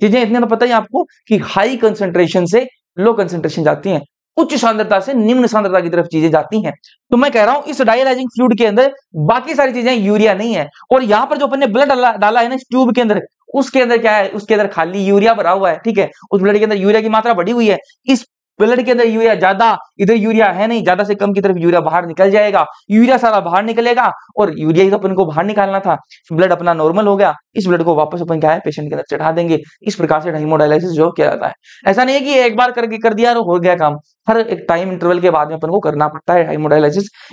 चीज़ें इतने तो पता ही आपको कि हाई कंसेंट्रेशन से लो कंसेंट्रेशन जाती है। उच्च सांद्रता से निम्न सांद्रता की तरफ़ चीज़ें जाती हैं। तो मैं कह रहा हूँ, इस डायलाइजिंग फ्लूड के अंदर बाकी सारी चीज़ें यूरिया नहीं है। और यहाँ पर जो अपने ब्लड डाला है ना ट्यूब के अंदर, उसके अंदर क्या है? उसके अंदर खाली यूरिया भरा हुआ है, ठीक है? उस ब्लड के अंदर यूरिया की मात्रा बढ़ी हुई है। इस ब्लड के अंदर यूरिया, ज़्यादा इधर यूरिया है नहीं, ज़्यादा से कम की तरफ़ यूरिया बाहर निकल जाएगा। यूरिया सारा बाहर निकलेगा और यूरिया ही तो अपन को बाहर निकालना था। ब्लड अपना नॉर्मल हो गया। इस ब्लड को वापस अपन क्या है पेशेंट के अंदर चढ़ा देंगे। इस प्रकार से हाइमोडायलिसिस जो किया जाता है। ऐसा नहीं है कि एक बार करके कर दिया और हो गया काम। हर एक टाइम इंटरवल के बाद में अपन को करना पड़ता है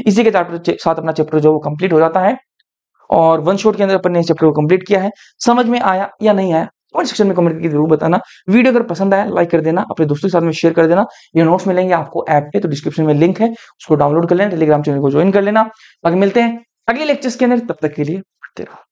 इसी के चैप्टर साथ अपना चैप्टर जो कंप्लीट हो जाता है। और वन शॉट के अंदर अपन ने चैप्टर को कंप्लीट किया है। समझ में आया या नहीं आया? कमेंट सेक्शन में कमेंट करके ज़रूर बताना। वीडियो अगर पसंद आया लाइक कर देना, अपने दोस्तों के साथ में शेयर कर देना। ये नोट्स मिलेंगे आपको ऐप पे तो डिस्क्रिप्शन में लिंक है, उसको डाउनलोड कर लेना टेलीग्राम चैनल को ज्वाइन कर लेना। बाकी मिलते हैं अगले लेक्चर्स के अंदर, तब तक के लिए पढ़ते रहो।